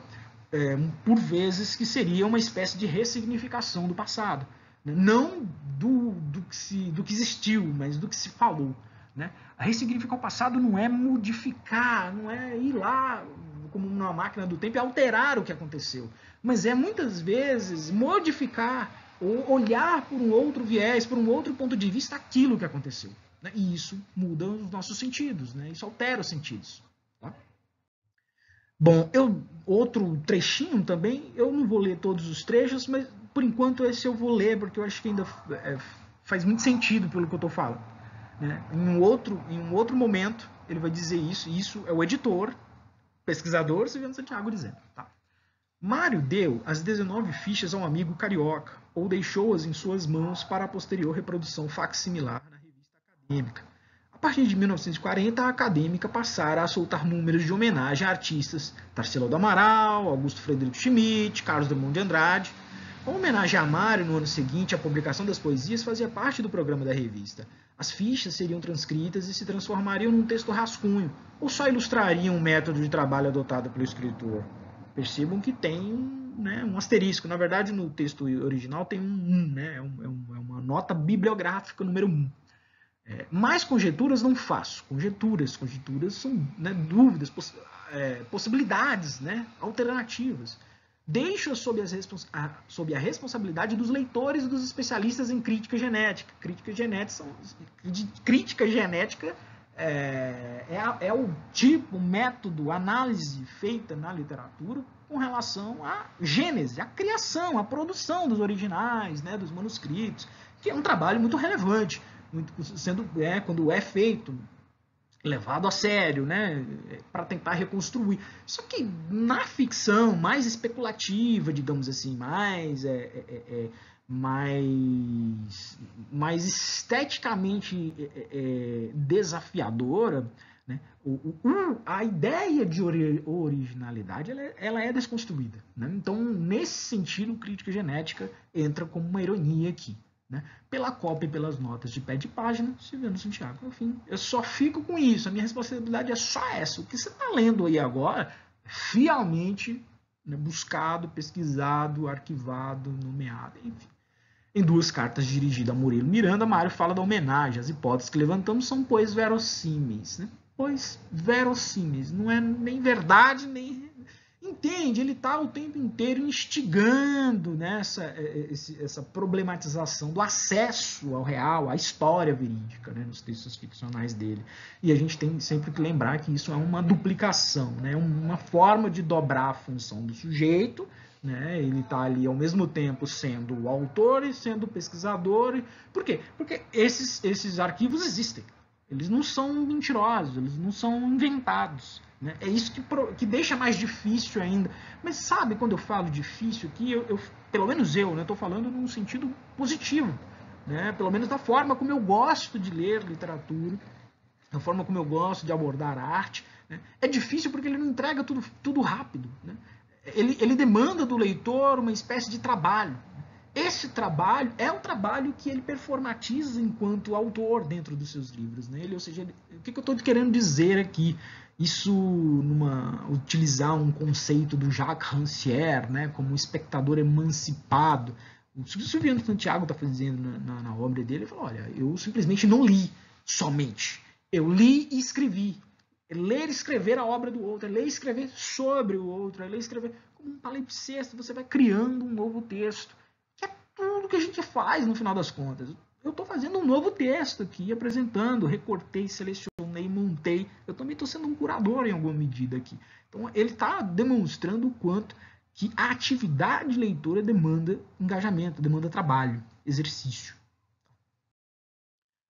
é, por vezes, que seria uma espécie de ressignificação do passado. Né? Não do, do, que se, do que existiu, mas do que se falou. Né? Ressignificar o passado não é modificar, não é ir lá como uma máquina do tempo e alterar o que aconteceu, mas é muitas vezes modificar ou olhar por um outro viés, por um outro ponto de vista aquilo que aconteceu. Né? E isso muda os nossos sentidos, né? isso altera os sentidos. Tá? Bom, eu, outro trechinho também, eu não vou ler todos os trechos, mas por enquanto esse eu vou ler, porque eu acho que ainda é, faz muito sentido pelo que eu estou falando. Né? Em, um outro, em um outro momento, ele vai dizer isso, e isso é o editor, pesquisador Silviano Santiago dizendo. Tá? Mário deu as 19 fichas a um amigo carioca, ou deixou-as em suas mãos para a posterior reprodução facsimilar acadêmica. A partir de 1940, a acadêmica passara a soltar números de homenagem a artistas Tarsila do Amaral, Augusto Frederico Schmidt, Carlos Drummond de Andrade. A homenagem a Mário no ano seguinte, a publicação das poesias fazia parte do programa da revista. As fichas seriam transcritas e se transformariam num texto rascunho, ou só ilustrariam o método de trabalho adotado pelo escritor. Percebam que tem um, né, um asterisco. Na verdade, no texto original tem um 1, né, é, um, é, uma nota bibliográfica número 1. É, mais conjecturas não faço. Conjecturas, conjecturas são né, dúvidas, poss é, possibilidades, né, alternativas. Deixo sob, a, sob a responsabilidade dos leitores e dos especialistas em crítica genética. Crítica genética, são, crítica genética é, é, é, o tipo, método, análise feita na literatura com relação à gênese, à criação, à produção dos originais, né, dos manuscritos, que é um trabalho muito relevante muito, sendo é, quando é feito levado a sério, né, para tentar reconstruir. Só que na ficção mais especulativa, digamos assim, mais é, é, é mais, mais esteticamente é, é, desafiadora, né, o, o, a ideia de ori originalidade ela, ela é desconstruída. Né? Então, nesse sentido, crítica genética entra como uma ironia aqui né? pela cópia e pelas notas de pé de página, se vê no Santiago. Enfim, eu só fico com isso. A minha responsabilidade é só essa. O que você está lendo aí agora, fielmente né, buscado, pesquisado, arquivado, nomeado, enfim. Em duas cartas dirigidas a Murilo Miranda, Mário fala da homenagem. As hipóteses que levantamos são, pois, verossímeis. Né? Pois verossímeis. Não é nem verdade, nem entende, ele está o tempo inteiro instigando nessa né, é, é, essa problematização do acesso ao real, à história verídica, né, nos textos ficcionais dele. E a gente tem sempre que lembrar que isso é uma duplicação, né, uma forma de dobrar a função do sujeito. Né, ele está ali ao mesmo tempo sendo o autor e sendo o pesquisador. Por quê? Porque esses, esses arquivos existem. Eles não são mentirosos, eles não são inventados. Né? É isso que, que deixa mais difícil ainda. Mas sabe quando eu falo difícil aqui, eu, eu pelo menos eu estou né, falando num sentido positivo. Né? Pelo menos da forma como eu gosto de ler literatura, da forma como eu gosto de abordar a arte. Né? É difícil porque ele não entrega tudo, tudo rápido. Né? Ele, ele demanda do leitor uma espécie de trabalho. Esse trabalho é o trabalho que ele performatiza enquanto autor dentro dos seus livros. Né? Ele, ou seja, ele, o que, que eu estou querendo dizer aqui? Isso, numa, utilizar um conceito do Jacques Rancière, né, como um espectador emancipado. O Silviano Santiago está fazendo na, na, na, obra dele, ele falou, olha, eu simplesmente não li somente. Eu li e escrevi. É ler e escrever a obra do outro, é ler e escrever sobre o outro, é ler e escrever como um palimpsesto, você vai criando um novo texto, que é tudo que a gente faz no final das contas eu estou fazendo um novo texto aqui, apresentando, recortei, selecionei, montei. Eu também estou sendo um curador em alguma medida aqui. Então, ele está demonstrando o quanto que a atividade leitora demanda engajamento, demanda trabalho, exercício.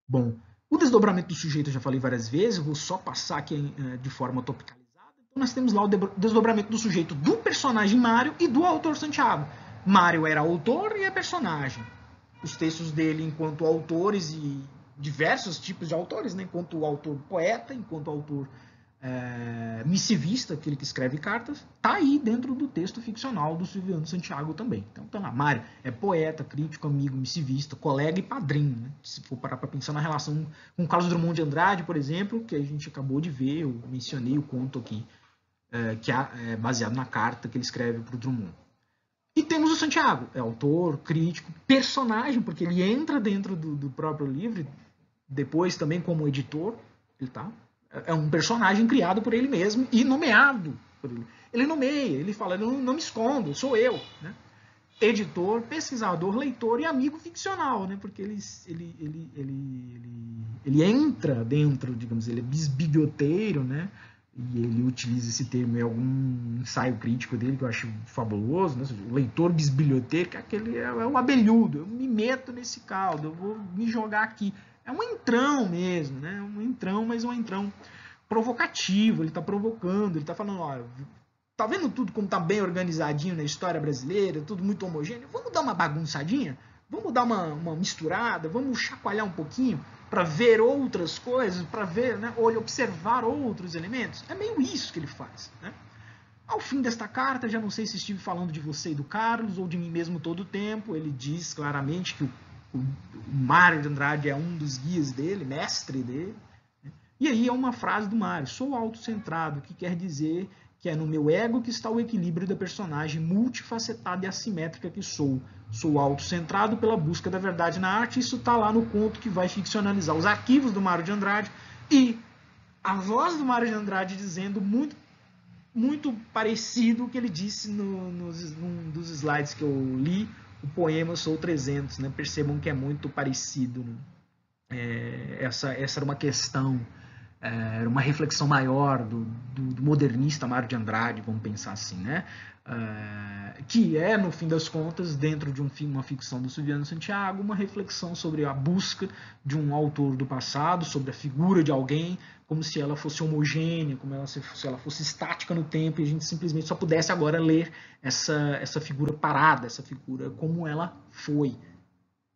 Bom, o desdobramento do sujeito eu já falei várias vezes, vou só passar aqui eh, de forma topicalizada. Então, nós temos lá o desdobramento do sujeito do personagem Mário e do autor Santiago. Mário era autor e é personagem os textos dele enquanto autores e diversos tipos de autores, né? enquanto autor poeta, enquanto autor é, missivista, aquele que escreve cartas, tá aí dentro do texto ficcional do Silviano Santiago também. Então tá lá, Mário é poeta, crítico, amigo, missivista, colega e padrinho. Né? Se for parar para pensar na relação com Carlos Drummond de Andrade, por exemplo, que a gente acabou de ver, eu mencionei o conto aqui, é, que é baseado na carta que ele escreve para o Drummond. E temos o Santiago, é autor, crítico, personagem, porque ele entra dentro do, do próprio livro, depois também como editor, ele tá. É um personagem criado por ele mesmo e nomeado por ele. Ele nomeia, ele fala, não, não me escondo, sou eu. Né? Editor, pesquisador, leitor e amigo ficcional, né? porque ele, ele, ele, ele, ele, ele entra dentro, digamos, ele é bisbilhoteiro, né? e ele utiliza esse termo em algum ensaio crítico dele que eu acho fabuloso, né? o leitor bisbilhoteiro, aquele é, é um abelhudo, eu me meto nesse caldo, eu vou me jogar aqui. É um entrão mesmo, né? um entrão, mas um entrão provocativo, ele está provocando, ele está falando, olha, tá vendo tudo como tá bem organizadinho na história brasileira, tudo muito homogêneo, vamos dar uma bagunçadinha? Vamos dar uma, uma misturada, vamos chacoalhar um pouquinho para ver outras coisas, para ver, né, ou observar outros elementos. É meio isso que ele faz. Né? Ao fim desta carta, já não sei se estive falando de você e do Carlos ou de mim mesmo todo o tempo, ele diz claramente que o, o, Mário de Andrade é um dos guias dele, mestre dele. Né? E aí é uma frase do Mário, sou autocentrado, que quer dizer que é no meu ego que está o equilíbrio da personagem multifacetada e assimétrica que sou. Sou autocentrado pela busca da verdade na arte, isso está lá no conto que vai ficcionalizar os arquivos do Mário de Andrade e a voz do Mário de Andrade dizendo muito muito parecido o que ele disse no, nos, num dos slides que eu li, o poema Sou 300, né? percebam que é muito parecido. Né? É, essa, essa era uma questão era uma reflexão maior do, do, do, modernista Mário de Andrade, vamos pensar assim, né? É, que é, no fim das contas, dentro de um, uma ficção do Silviano Santiago, uma reflexão sobre a busca de um autor do passado, sobre a figura de alguém, como se ela fosse homogênea, como ela, se, se ela fosse estática no tempo, e a gente simplesmente só pudesse agora ler essa, essa figura parada, essa figura como ela foi.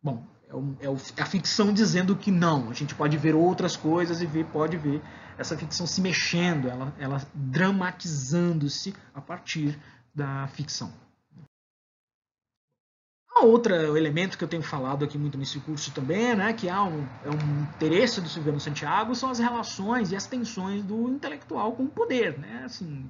Bom, é, é, é, a ficção dizendo que não. A gente pode ver outras coisas e ver, pode ver essa ficção se mexendo, ela, ela dramatizando-se a partir da ficção. Outro elemento que eu tenho falado aqui muito nesse curso também, né, que há um, é um interesse do Silviano Santiago, são as relações e as tensões do intelectual com o poder. Né? Assim,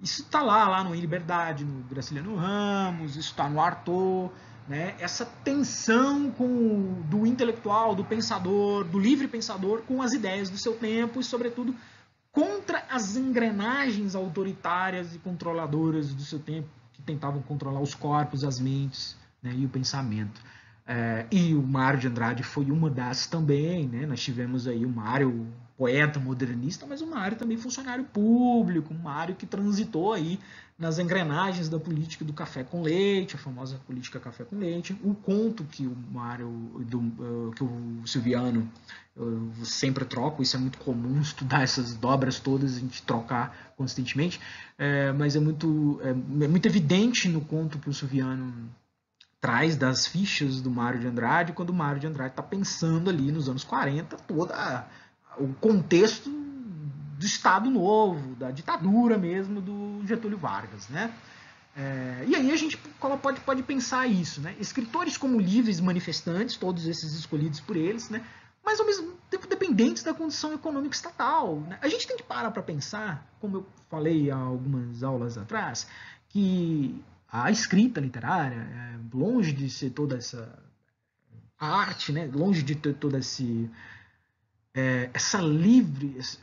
isso está lá, lá no Em Liberdade, no Graciliano Ramos, isso está no Arthur, né, essa tensão com, do intelectual, do pensador, do livre pensador com as ideias do seu tempo e, sobretudo, contra as engrenagens autoritárias e controladoras do seu tempo, que tentavam controlar os corpos, as mentes né, e o pensamento. É, e o Mário de Andrade foi uma das também. Né? Nós tivemos aí o Mário, poeta modernista, mas o Mário também funcionário público, um Mário que transitou aí nas engrenagens da política do café com leite, a famosa política café com leite, o conto que o Mário, do, uh, que o Silviano uh, sempre troca, isso é muito comum *laughs* estudar essas dobras todas, a gente trocar constantemente, é, mas é muito, é, é, muito evidente no conto que o Silviano traz das fichas do Mário de Andrade, quando o Mário de Andrade está pensando ali nos anos 40, todo o contexto do Estado Novo, da ditadura mesmo do Getúlio Vargas, né? É, e aí a gente pode, pode pensar isso, né? Escritores como livres manifestantes, todos esses escolhidos por eles, né? Mas ao mesmo tempo dependentes da condição econômica estatal. Né? A gente tem que parar para pensar, como eu falei há algumas aulas atrás, que a escrita literária, é, longe de ser toda essa arte, né? Longe de ter todo esse é, essa livre, esse,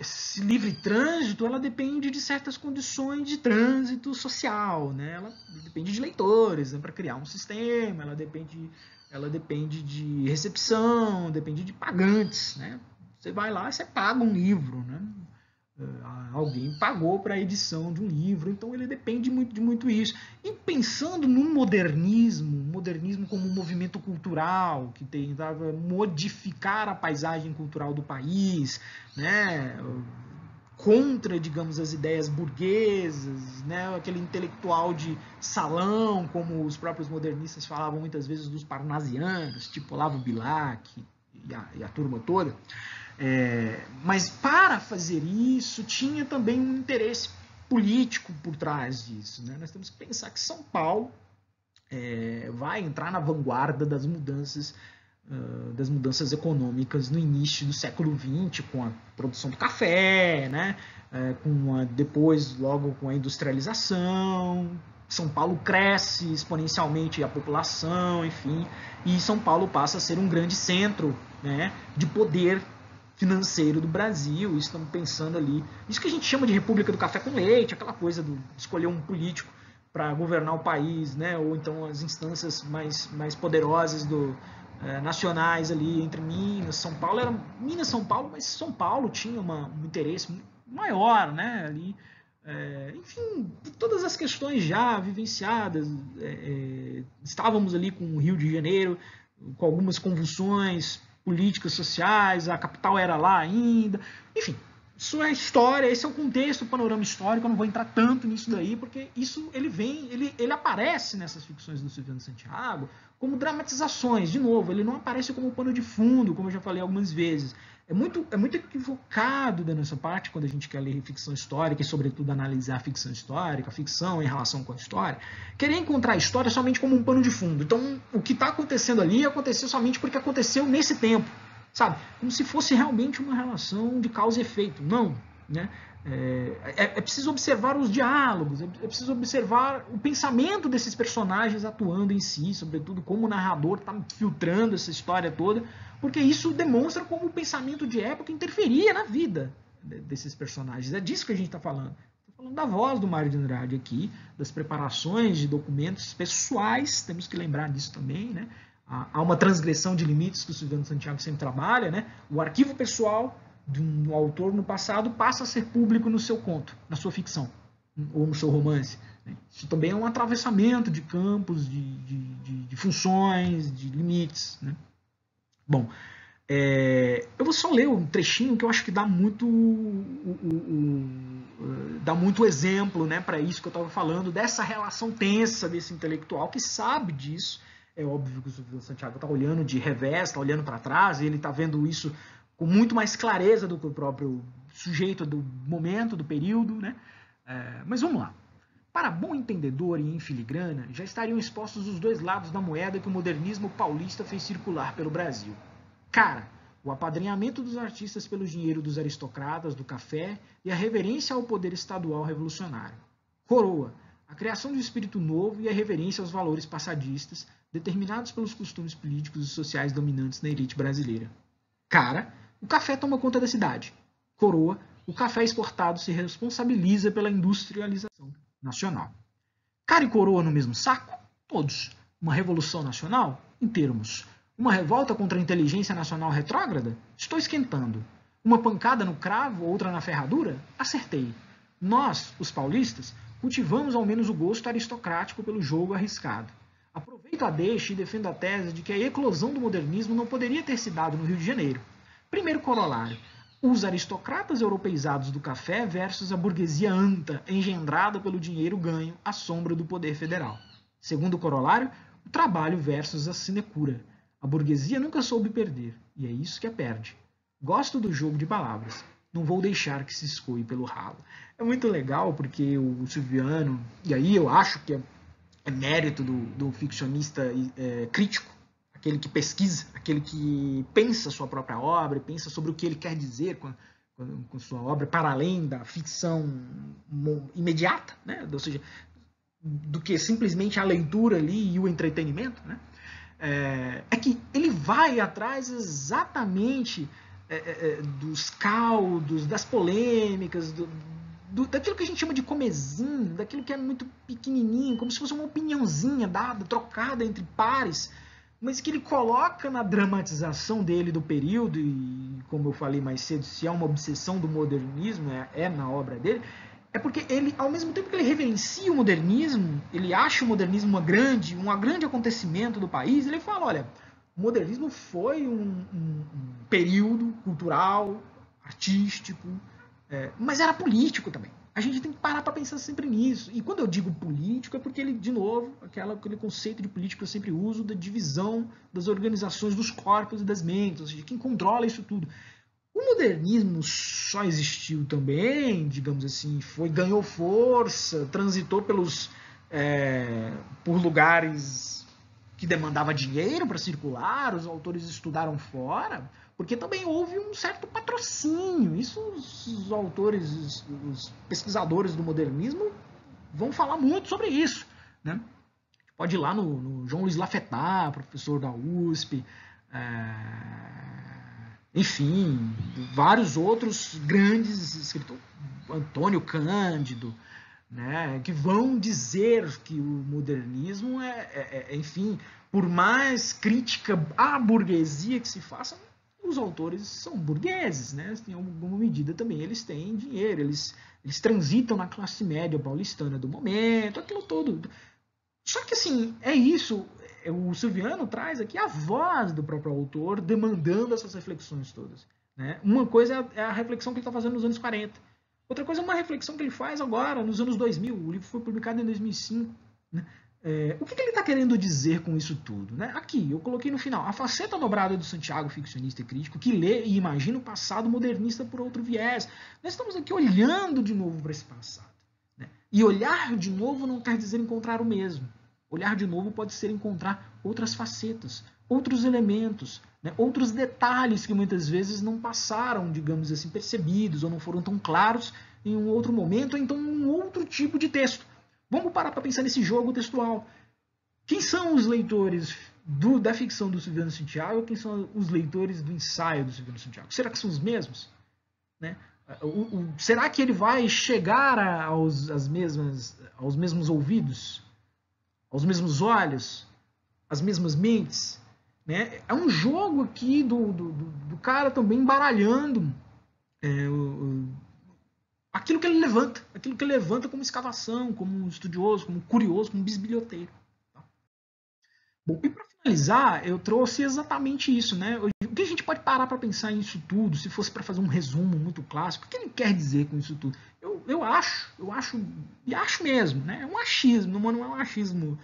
esse, livre trânsito, ela depende de certas condições de trânsito social, né? Ela depende de leitores né? para criar um sistema, ela depende, ela depende de recepção, depende de pagantes, né? Você vai lá, você paga um livro, né? Ah, alguém pagou para a edição de um livro, então ele depende muito de muito isso. E pensando no modernismo, modernismo como um movimento cultural que tentava modificar a paisagem cultural do país, né, contra, digamos, as ideias burguesas, né, aquele intelectual de salão, como os próprios modernistas falavam muitas vezes dos parnasianos, tipo Olavo Bilac e a, e a turma toda. É, mas para fazer isso tinha também um interesse político por trás disso. Né? Nós temos que pensar que São Paulo é, vai entrar na vanguarda das mudanças das mudanças econômicas no início do século XX com a produção do café, né? É, com a, depois logo com a industrialização. São Paulo cresce exponencialmente a população, enfim, e São Paulo passa a ser um grande centro né, de poder financeiro do Brasil, estamos pensando ali. Isso que a gente chama de República do Café com Leite, aquela coisa de escolher um político para governar o país, né? ou então as instâncias mais, mais poderosas do, é, nacionais ali entre Minas, São Paulo, era Minas, São Paulo, mas São Paulo tinha uma, um interesse maior né? ali. É, enfim, todas as questões já vivenciadas, é, estávamos ali com o Rio de Janeiro, com algumas convulsões políticas sociais, a capital era lá ainda, enfim. Isso é história, esse é o contexto, o panorama histórico, eu não vou entrar tanto nisso daí, porque isso ele vem, ele, ele aparece nessas ficções do Silviano Santiago como dramatizações, de novo, ele não aparece como pano de fundo, como eu já falei algumas vezes. É muito, é muito equivocado da nossa parte quando a gente quer ler ficção histórica e, sobretudo, analisar a ficção histórica, a ficção em relação com a história, querer encontrar a história somente como um pano de fundo. Então, o que está acontecendo ali aconteceu somente porque aconteceu nesse tempo sabe? Como se fosse realmente uma relação de causa e efeito. Não, né? É, é, é preciso observar os diálogos, é, é preciso observar o pensamento desses personagens atuando em si, sobretudo como o narrador está filtrando essa história toda, porque isso demonstra como o pensamento de época interferia na vida desses personagens. É disso que a gente está falando. Estou falando da voz do Mário de Andrade aqui, das preparações de documentos pessoais, temos que lembrar disso também, né? há uma transgressão de limites que o Silviano Santiago sempre trabalha, né? O arquivo pessoal de um autor no passado passa a ser público no seu conto, na sua ficção ou no seu romance. Né? Isso também é um atravessamento de campos, de, de, de, de funções, de limites. Né? Bom, é, eu vou só ler um trechinho que eu acho que dá muito, dá muito exemplo né, para isso que eu estava falando, dessa relação tensa desse intelectual que sabe disso é óbvio que o Santiago está olhando de revés, está olhando para trás, e ele está vendo isso com muito mais clareza do que o próprio sujeito do momento, do período. Né? É, mas vamos lá. Para bom entendedor e em filigrana, já estariam expostos os dois lados da moeda que o modernismo paulista fez circular pelo Brasil. Cara, o apadrinhamento dos artistas pelo dinheiro dos aristocratas, do café e a reverência ao poder estadual revolucionário. Coroa, a criação de um espírito novo e a reverência aos valores passadistas, determinados pelos costumes políticos e sociais dominantes na elite brasileira. Cara, o café toma conta da cidade. Coroa, o café exportado se responsabiliza pela industrialização nacional. Cara e coroa no mesmo saco? Todos. Uma revolução nacional? Em termos. Uma revolta contra a inteligência nacional retrógrada? Estou esquentando. Uma pancada no cravo, outra na ferradura? Acertei. Nós, os paulistas, cultivamos ao menos o gosto aristocrático pelo jogo arriscado. Aproveito a deixa e defendo a tese de que a eclosão do modernismo não poderia ter se dado no Rio de Janeiro. Primeiro corolário, os aristocratas europeizados do café versus a burguesia anta, engendrada pelo dinheiro ganho à sombra do poder federal. Segundo corolário, o trabalho versus a sinecura. A burguesia nunca soube perder, e é isso que a perde. Gosto do jogo de palavras. Não vou deixar que se escoe pelo ralo. É muito legal porque o Silviano, e aí eu acho que é é mérito do, do ficcionista é, crítico, aquele que pesquisa, aquele que pensa sua própria obra, pensa sobre o que ele quer dizer com, com, sua obra, para além da ficção imediata, né? ou seja, do que simplesmente a leitura ali e o entretenimento, né? é, é que ele vai atrás exatamente é, é, é dos caldos, das polêmicas, do, do, daquilo que a gente chama de comezinho, daquilo que é muito pequenininho, como se fosse uma opiniãozinha dada, trocada entre pares, mas que ele coloca na dramatização dele do período, e como eu falei mais cedo, se é uma obsessão do modernismo, é, é na obra dele, é porque ele, ao mesmo tempo que ele reverencia o modernismo, ele acha o modernismo uma grande, um grande acontecimento do país, ele fala, olha, o modernismo foi um, um, um período cultural, artístico, é, mas era político também. A gente tem que parar para pensar sempre nisso. E quando eu digo político, é porque ele, de novo, aquela, aquele conceito de político que eu sempre uso, da divisão das organizações dos corpos e das mentes, ou seja, quem controla isso tudo. O modernismo só existiu também, digamos assim, foi ganhou força, transitou pelos é, por lugares que demandava dinheiro para circular, os autores estudaram fora, porque também houve um certo patrocínio. Isso os, autores, os, os, pesquisadores do modernismo vão falar muito sobre isso. Né? Pode ir lá no, no João Luiz Lafetá, professor da USP, é, enfim, vários outros grandes escritores, Antônio Cândido, né, que vão dizer que o modernismo é, é, é enfim, por mais crítica à burguesia que se faça, os autores são burgueses, né? Em alguma medida também eles têm dinheiro, eles, eles transitam na classe média paulistana do momento, aquilo todo. Só que assim, é isso. É, o Silviano traz aqui a voz do próprio autor demandando essas reflexões todas. Né? Uma coisa é a reflexão que ele está fazendo nos anos 40. Outra coisa é uma reflexão que ele faz agora, nos anos 2000. O livro foi publicado em 2005. Né? É, o que, que ele está querendo dizer com isso tudo? Né? Aqui, eu coloquei no final, a faceta dobrada do Santiago, ficcionista e crítico, que lê e imagina o passado modernista por outro viés. Nós estamos aqui olhando de novo para esse passado. Né? E olhar de novo não quer dizer encontrar o mesmo. Olhar de novo pode ser encontrar outras facetas, outros elementos, né? outros detalhes que muitas vezes não passaram, digamos assim, percebidos ou não foram tão claros em um outro momento, ou então em um outro tipo de texto. Vamos parar para pensar nesse jogo textual. Quem são os leitores do, da ficção do Silviano Santiago? Quem são os leitores do ensaio do Silviano Santiago? Será que são os mesmos? Né? O, o, será que ele vai chegar aos, as mesmas, aos mesmos ouvidos? Aos mesmos olhos? Às mesmas mentes? Né? É um jogo aqui do, do, do cara também embaralhando é, o, aquilo que ele levanta, aquilo que ele levanta como escavação, como estudioso, como curioso, como bisbilhoteiro. Tá? Bom, e para finalizar, eu trouxe exatamente isso, né? O que a gente pode parar para pensar nisso tudo, se fosse para fazer um resumo muito clássico, o que ele quer dizer com isso tudo? Eu, eu acho, eu acho, e acho mesmo, né? É um achismo, não é um achismo,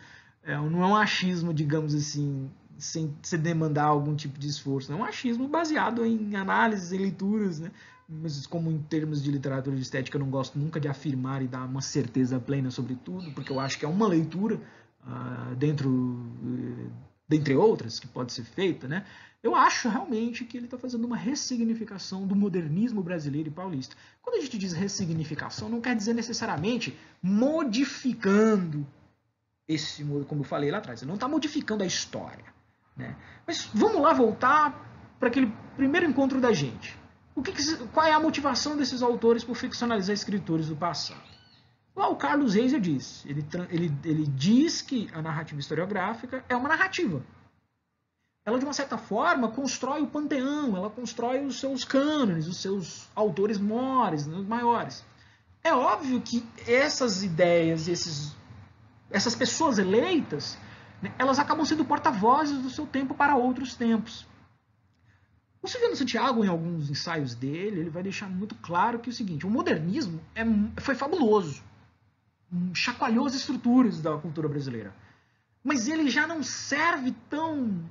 é, não é um achismo, digamos assim, sem, sem demandar algum tipo de esforço, é um achismo baseado em análises, em leituras, né? Mas como em termos de literatura de estética eu não gosto nunca de afirmar e dar uma certeza plena sobre tudo, porque eu acho que é uma leitura uh, dentro, uh, dentre outras que pode ser feita, né? Eu acho realmente que ele está fazendo uma ressignificação do modernismo brasileiro e paulista. Quando a gente diz ressignificação, não quer dizer necessariamente modificando esse, como eu falei lá atrás, ele não está modificando a história, né? Mas vamos lá voltar para aquele primeiro encontro da gente. O que, qual é a motivação desses autores por ficcionalizar escritores do passado? Lá o Carlos Reis diz, ele, ele, ele diz que a narrativa historiográfica é uma narrativa. Ela, de uma certa forma, constrói o panteão, ela constrói os seus cânones, os seus autores mores, os maiores. É óbvio que essas ideias, esses, essas pessoas eleitas, né, elas acabam sendo porta-vozes do seu tempo para outros tempos. O Silviano Santiago, em alguns ensaios dele, ele vai deixar muito claro que é o seguinte: o modernismo é, foi fabuloso, chacoalhou as estruturas da cultura brasileira, mas ele já não serve tão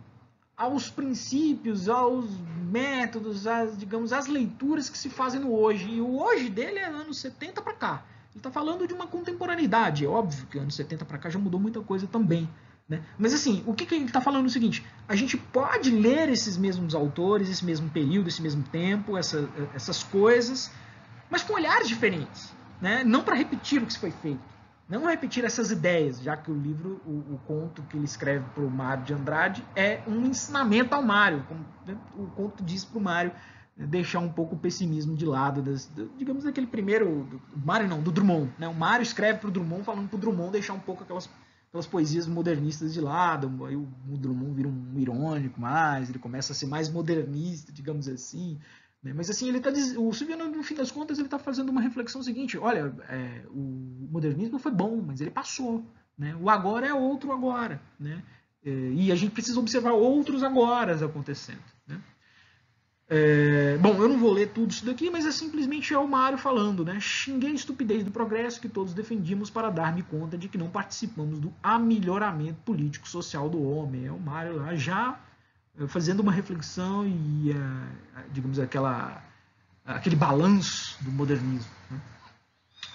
aos princípios, aos métodos, às, digamos, às leituras que se fazem no hoje. E o hoje dele é anos 70 para cá. Ele está falando de uma contemporaneidade. É óbvio que anos 70 para cá já mudou muita coisa também. Né? Mas assim, o que, que ele está falando é o seguinte: a gente pode ler esses mesmos autores, esse mesmo período, esse mesmo tempo, essa, essas coisas, mas com olhares diferentes. Né? Não para repetir o que foi feito, não repetir essas ideias, já que o livro, o, o conto que ele escreve para o Mário de Andrade é um ensinamento ao Mário, como né, o conto diz para o Mário né, deixar um pouco o pessimismo de lado, das, digamos daquele primeiro, do, Mário não, do Drummond. Né? O Mário escreve para o Drummond falando para o Drummond deixar um pouco aquelas pelas poesias modernistas de lado, aí o Drummond vira um irônico mais, ele começa a ser mais modernista, digamos assim. Né? Mas assim, ele tá, o Silviano, no fim das contas, ele está fazendo uma reflexão seguinte: olha, é, o modernismo foi bom, mas ele passou. Né? O agora é outro agora. Né? É, e a gente precisa observar outros agora acontecendo. É, bom, eu não vou ler tudo isso daqui, mas é simplesmente é o Mário falando, né? Xinguei a estupidez do progresso que todos defendíamos para dar-me conta de que não participamos do amelhoramento político-social do homem. É o Mário lá já eh, fazendo uma reflexão e, uh, digamos, aquela, aquele balanço do modernismo né?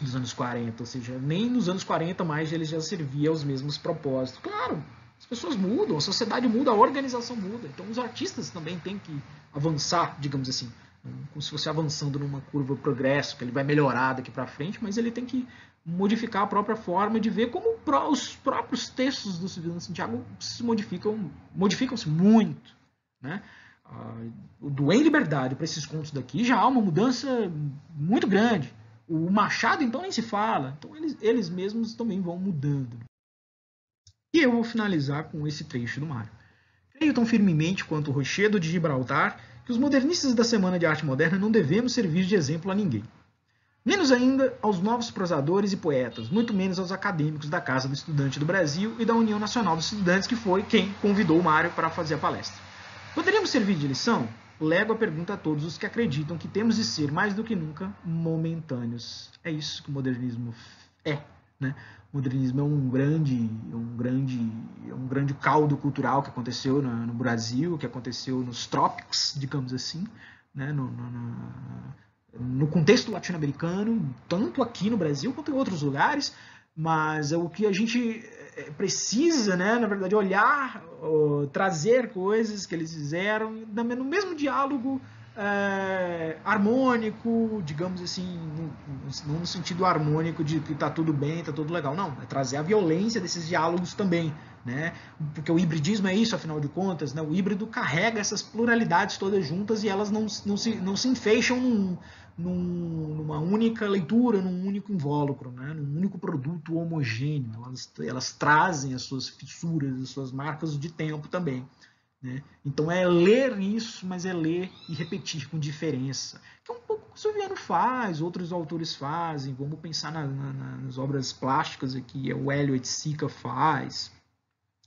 dos anos 40. Ou seja, nem nos anos 40 mais ele já servia aos mesmos propósitos. Claro, as pessoas mudam, a sociedade muda, a organização muda. Então os artistas também têm que avançar, digamos assim, como se fosse avançando numa curva progresso, que ele vai melhorar daqui para frente, mas ele tem que modificar a própria forma de ver como os próprios textos do Silvio Santiago se modificam, modificam-se muito, né? do Em Liberdade para esses contos daqui já há uma mudança muito grande. O Machado, então, nem se fala. Então, eles, eles mesmos também vão mudando. E eu vou finalizar com esse trecho do Mário. Creio tão firmemente quanto o Rochedo de Gibraltar que os modernistas da Semana de Arte Moderna não devemos servir de exemplo a ninguém. Menos ainda aos novos prosadores e poetas, muito menos aos acadêmicos da Casa do Estudante do Brasil e da União Nacional dos Estudantes, que foi quem convidou o Mário para fazer a palestra. Poderíamos servir de lição? lego a pergunta a todos os que acreditam que temos de ser mais do que nunca momentâneos. É isso que o modernismo é, né? O modernismo é um grande, um grande, um grande caldo cultural que aconteceu no, no Brasil, que aconteceu nos trópicos, digamos assim, né? no, no, no contexto latino-americano, tanto aqui no Brasil quanto em outros lugares, mas é o que a gente é, precisa, né, na verdade, olhar, trazer coisas que eles fizeram no mesmo diálogo é, harmônico, digamos assim, não no sentido harmônico de que está tudo bem, está tudo legal, não, é trazer a violência desses diálogos também, né? Porque o hibridismo é isso, afinal de contas, né? O híbrido carrega essas pluralidades todas juntas e elas não, não, se, não se enfeixam num, num, numa única leitura, num único invólucro, né? num único produto homogêneo. Elas, elas trazem as suas fissuras, as suas marcas de tempo também. Né? Então é ler isso, mas é ler e repetir com diferença. Que é um pouco que o Silviano faz, outros autores fazem. Vamos pensar na, na, nas obras plásticas aqui, é o Hélio Etsica faz.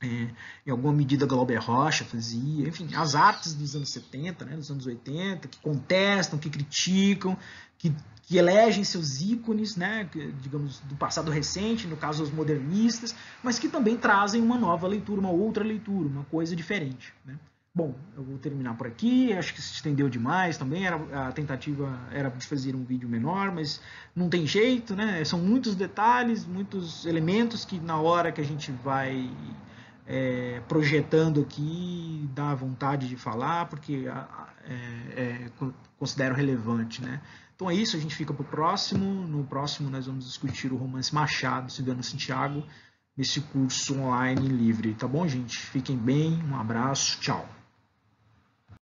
É, em alguma medida Glauber Rocha fazia, enfim, as artes dos anos 70, né, dos anos 80, que contestam, que criticam, que, que elegem seus ícones, né, digamos, do passado recente, no caso os modernistas, mas que também trazem uma nova leitura, uma outra leitura, uma coisa diferente. Né? Bom, eu vou terminar por aqui, acho que se estendeu demais também, era, a tentativa era de fazer um vídeo menor, mas não tem jeito, né? São muitos detalhes, muitos elementos que na hora que a gente vai é, projetando aqui, dá vontade de falar, porque é, é, considero relevante. Né? Então é isso, a gente fica para o próximo. No próximo nós vamos discutir o romance Machado, Cigano Santiago, nesse curso online livre. Tá bom, gente? Fiquem bem, um abraço, tchau.